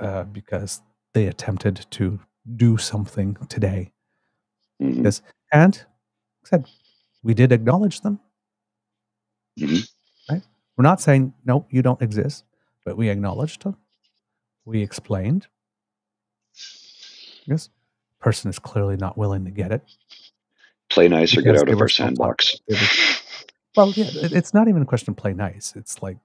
uh, because they attempted to do something today. Mhm. Yes, and said we did acknowledge them. Mhm. Right? We're not saying no, you don't exist, but we acknowledged them. We explained. Yes, person is clearly not willing to get it. Play nice or get out of our sandbox. talking. It was- Well, yeah, it's not even a question of play nice. It's like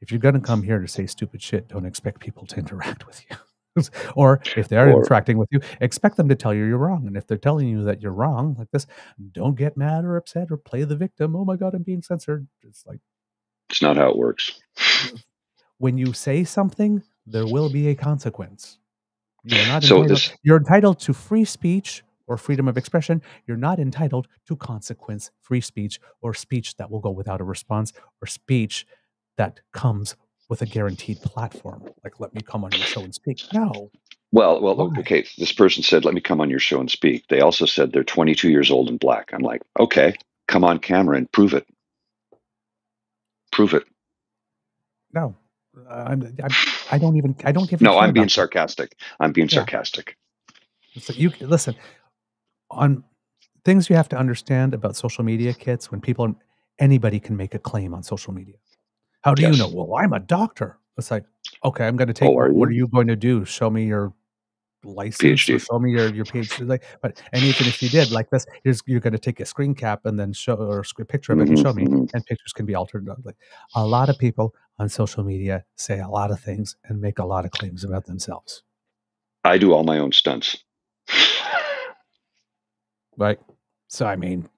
if you're going to come here to say stupid shit, don't expect people to interact with you. or if they are Or- interacting with you, expect them to tell you you're wrong. And if they're telling you that you're wrong, like this, don't get mad or upset or play the victim. Oh my God, I'm being censored. It's like It's not how it works. when you say something, there will be a consequence. You're not So entitled, this- you're entitled to free speech or freedom of expression. You're not entitled to consequence free speech or speech that will go without a response or speech that comes with a guaranteed platform. Like, let me come on your show and speak. No. Well, well, Why? okay. This person said, "Let me come on your show and speak." They also said they're 22 years old and black. I'm like, okay, come on camera and prove it. Prove it. No. Uh, I'm, I'm, I don't even, I don't even. No, I'm being about that. sarcastic. I'm being Yeah. sarcastic. So you listen on things you have to understand about social media kits when people anybody can make a claim on social media. How do Yes. you know? Well, I'm a doctor. It's like, okay, I'm going to take. Oh, are what are you? going to do? Show me your license PhD. show me your your PhD. Like, but and even if you did like this, here's you're going to take a screen cap and then show or a picture of it and Mhm, show me. mhm. And pictures can be altered. Like a lot of people on social media say a lot of things and make a lot of claims about themselves. I do all my own stunts. Right. So I mean,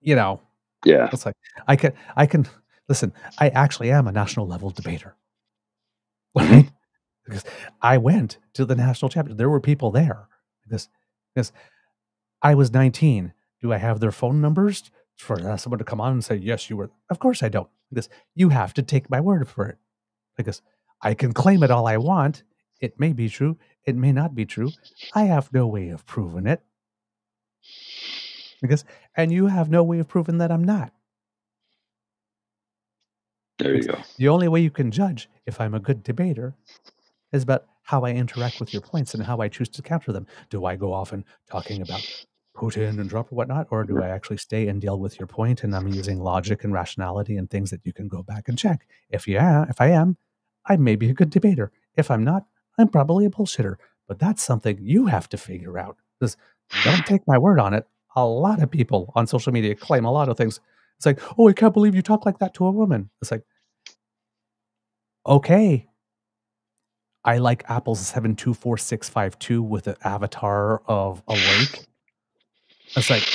you know, Yeah. It's like I can I can listen. I actually am a national level debater, right? Because I went to the national chapter. There were people there. Because because I was 19. Do I have their phone numbers for uh, someone to come on and say yes? You were. Of course I don't. Because you have to take my word for it. Because I can claim it all I want. It may be true. It may not be true. I have no way of proving it. Because and you have no way of proving that I'm not. There you go. The only way you can judge if I'm a good debater is about how I interact with your points and how I choose to counter them. Do I go off and talking about Putin and Trump or whatnot, or do I actually stay and deal with your point and I'm using logic and rationality and things that you can go back and check? If yeah, if I am, I may be a good debater. If I'm not, I'm probably a bullshitter. But that's something you have to figure out. Because don't take my word on it. A lot of people on social media claim a lot of things, It's like, oh, I can't believe you talk like that to a woman. It's like, okay. I like Apple's 724652 with an avatar of a lake. It's like,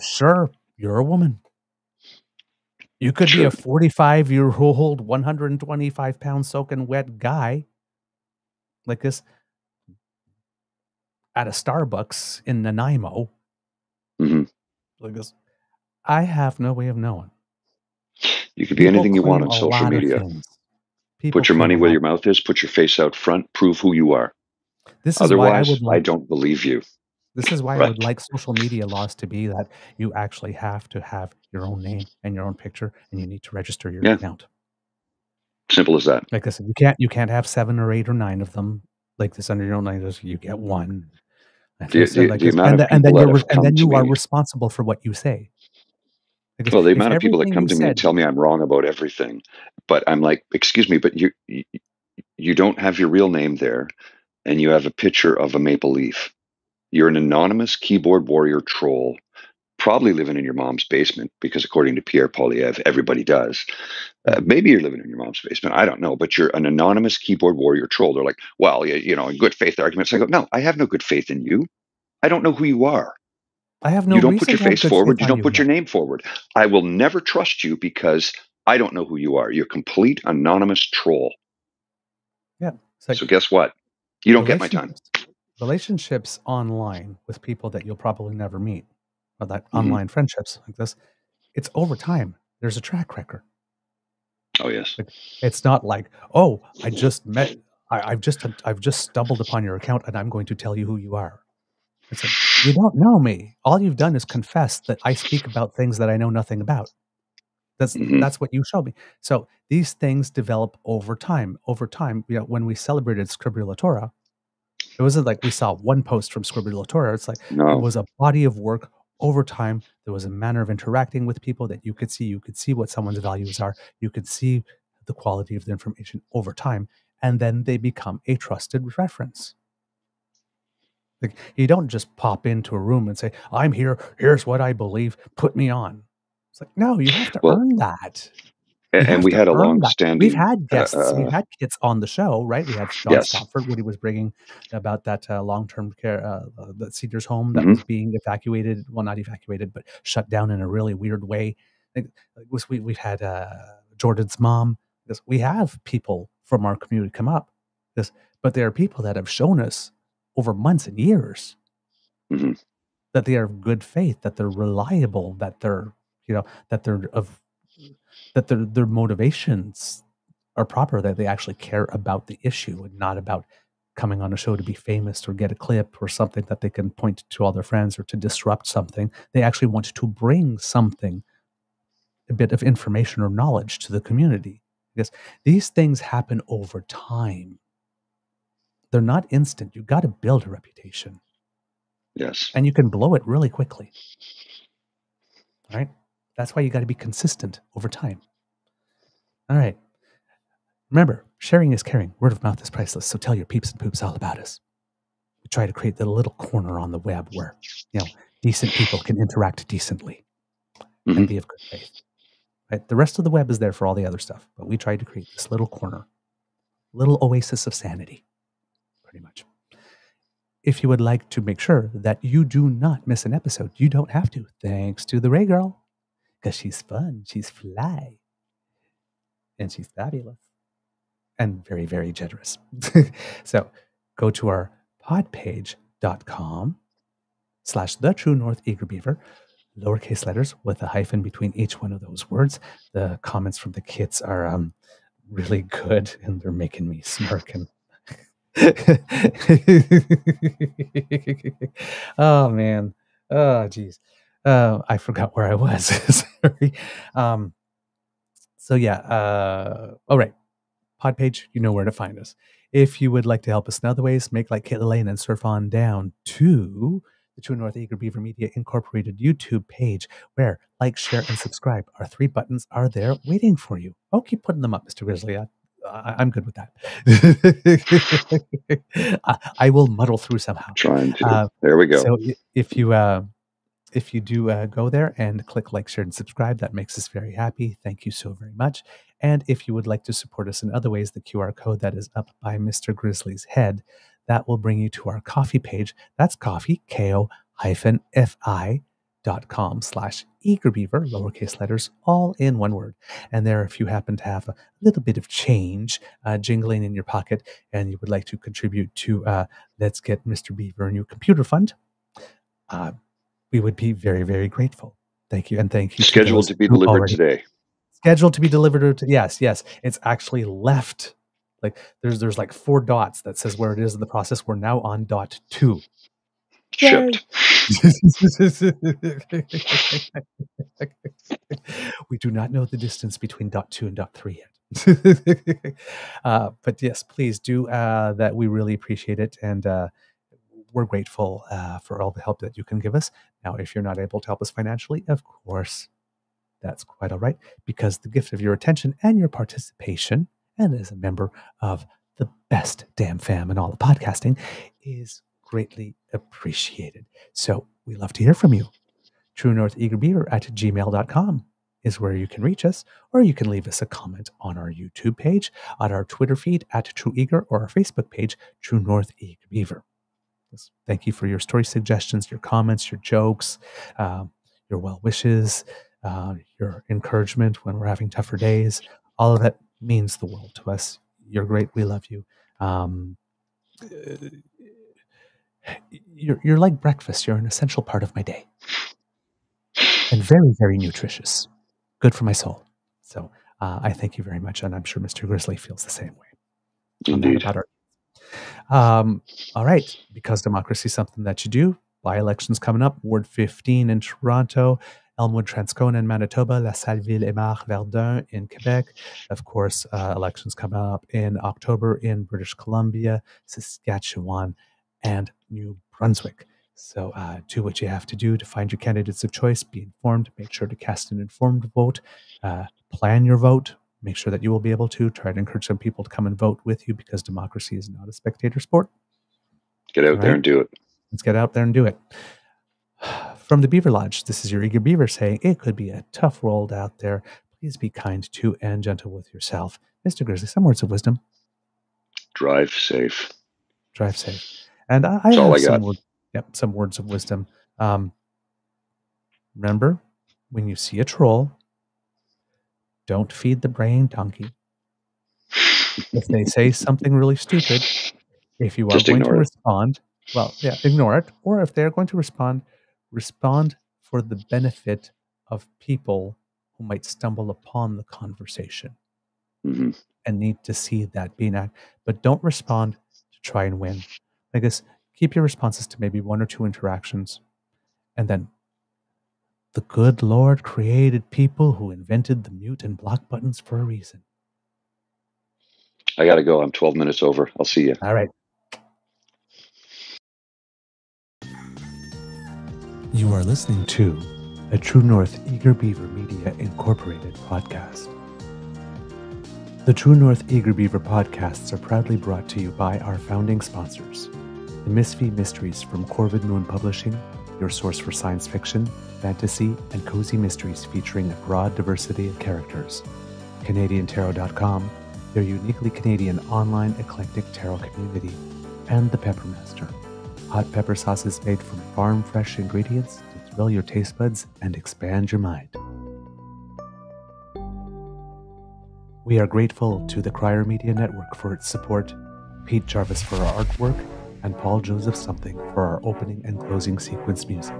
sure, you're a woman. You could be a 45 year old, 125 pound soaking wet guy like this at a Starbucks in Nanaimo. hmm Like this. I have no way of knowing. You could be People anything you want on social media. People Put your money where your mouth is. Put your face out front. Prove who you are. This is why I Otherwise, would I like don't believe you. This is why I would like social media laws to be that you actually have to have your own name and your own picture, and you need to register your Yeah. account. Simple as that. Like I said, you can't you can't have seven or eight or nine of them like this under your own name. You get one. And, The- the- like the and, of then- and then you're and then you are responsible for what you say. Because Well, the amount of people that come to me and tell me I'm wrong about everything, but I'm like, excuse me, but you you, you don't have your real name there, and you have a picture of a maple leaf. You're an anonymous keyboard warrior troll, probably living in your mom's basement because, according to Pierre Poilievre, everybody does. Uh, maybe you're living in your mom's basement. I don't know, but you're an anonymous keyboard warrior troll. They're like, well, you, you know, in good faith arguments. I go, no, I have no good faith in you. I don't know who you are. I have no you don't put your face forward. You don't put your name forward. I will never trust you because I don't know who you are. You're a complete anonymous troll. Yeah. Like so guess what? You don't get my time. relationships- online with people that you'll probably never meet, or that Mhm. online friendships like this, it's over time. There's a track record. Oh yes. It's not like, oh, I just met, I, I've just, I've just stumbled upon your account, and I'm going to tell you who you are. It's like you don't know me. All you've done is confess that I speak about things that I know nothing about. That's Mhm. that's what you show me. So these things develop over time. Over time, you know, when we celebrated Scribulatora, it wasn't like we saw one post from Scribulatora. It's like no. it was a body of work over time. There was a manner of interacting with people that you could see. You could see what someone's values are. You could see the quality of the information over time, and then they become a trusted reference. Like you don't just pop into a room and say, "I'm here. Here's what I believe. Put me on." It's like no, you have to Well, earn that. You And, we had a long standing. We've had guests. uh, we've had kids on the show, right? We had John Yes. Stopford when he was bringing about that uh, long-term care, uh, uh, the seniors home that Mhm. was being evacuated. Well, not evacuated, but shut down in a really weird way. Like, we we've had uh, Jordan's mom. We have people from our community come up. This, but there are people that have shown us over months and years Mhm. that they are of good faith, that they're reliable, that they're you know that they're of that their their motivations are proper, that they actually care about the issue and not about coming on a show to be famous or get a clip or something that they can point to all their friends or to disrupt something. They actually want to bring something, a bit of information or knowledge to the community. Because these things happen over time. They're not instant. You got to build a reputation yes. and you can blow it really quickly. All right. That's why you got to be consistent over time. All right. Remember, sharing is caring. Word of mouth is priceless. So tell your peeps and poops all about us. We try to create the little corner on the web where, you know, decent people can interact decently Mhm. and be of good faith. Right? The rest of the web is there for all the other stuff, but we tried to create this little corner, little oasis of sanity, pretty much. If you would like to make sure that you do not miss an episode, you don't have to, thanks to the Ray Girl, because she's fun, she's fly, and she's fabulous, and very, very generous. so go to our podpage.com slash the true north eager beaver lowercase letters with a hyphen between each one of those words. The comments from the kids are um, really good and they're making me smirk and oh man. Oh geez. Uh, I forgot where I was. Sorry. Um, so yeah, uh, all right. Pod page, you know where to find us. If you would like to help us in other ways, make like Kit Lane and surf on down to the True North Eager Beaver Media Incorporated YouTube page, where like, share, and subscribe. Our three buttons are there waiting for you. Oh, keep putting them up, Mr. Grizzly. I, I'm good with that. I, I will muddle through somehow. Trying to. Uh, there we go. So if you uh, if you do uh, go there and click like, share, and subscribe, that makes us very happy. Thank you so very much. And if you would like to support us in other ways, the QR code that is up by Mr. Grizzly's head, that will bring you to our Ko-fi page. That's coffee, K-O hyphen F-I dot com slash eagerbeaver, lowercase letters, all in one word. And there, if you happen to have a little bit of change uh, jingling in your pocket and you would like to contribute to uh, Let's Get Mr. Beaver a New Computer Fund, uh, we would be very, very grateful. Thank you. And thank you. Scheduled to, to be delivered already. today. Scheduled to be delivered. To, yes, yes. It's actually left. Like there's there's like four dots that says where it is in the process. We're now on dot two. Shipped. we do not know the distance between dot two and dot three yet. uh, but yes, please do uh, that. We really appreciate it. And uh, we're grateful uh, for all the help that you can give us. Now, if you're not able to help us financially, of course, that's quite all right, because the gift of your attention and your participation, and as a member of the best damn fam in all of podcasting, is greatly appreciated. So we love to hear from you. True North Eager Beaver at gmail.com is where you can reach us, or you can leave us a comment on our YouTube page, on our Twitter feed at True Eager, or our Facebook page, True North Eager Beaver. Thank you for your story suggestions, your comments, your jokes, uh, your well wishes, uh, your encouragement when we're having tougher days. All of that means the world to us. You're great. We love you. Um, you're, you're like breakfast. You're an essential part of my day and very, very nutritious. Good for my soul. So uh, I thank you very much. And I'm sure Mr. Grizzly feels the same way. Indeed. Our um, all right, because democracy is something that you do. By elections coming up, Ward 15 in Toronto, Elmwood Transcona in Manitoba, La Salle-Ville Émard Verdun in Quebec. Of course, uh, elections coming up in October in British Columbia, Saskatchewan, and New Brunswick. So, uh, do what you have to do to find your candidates of choice. Be informed. Make sure to cast an informed vote. Uh, plan your vote make sure that you will be able to try to encourage some people to come and vote with you because democracy is not a spectator sport. Get out there and do it. Let's get out there and do it. From the Beaver Lodge, this is your eager beaver saying it could be a tough world out there. Please be kind to and gentle with yourself. Mr. Grizzly, some words of wisdom. Drive safe. Drive safe. And I, I have I some, word, yep, some words of wisdom. Um, remember, when you see a troll, don't feed the brain donkey. if they say something really stupid, if you are Just going to it. respond, well, yeah, ignore it. Or if they're going to respond, respond for the benefit of people who might stumble upon the conversation mm-hmm. and need to see that being act. But don't respond to try and win. I guess keep your responses to maybe one or two interactions and then the good Lord created people who invented the mute and block buttons for a reason. I got to go. I'm 12 minutes over. I'll see you. All right. You are listening to a True North Eager Beaver Media Incorporated podcast. The True North Eager Beaver podcasts are proudly brought to you by our founding sponsors, the Misfit Mysteries from Corvid Moon Publishing your source for science fiction, fantasy, and cozy mysteries featuring a broad diversity of characters. CanadianTarot.com, their uniquely Canadian online eclectic tarot community, and The Peppermaster, hot pepper sauces made from farm fresh ingredients to thrill your taste buds and expand your mind. We are grateful to the Crier Media Network for its support, Pete Jarvis for our artwork, and Paul Joseph Something for our opening and closing sequence music.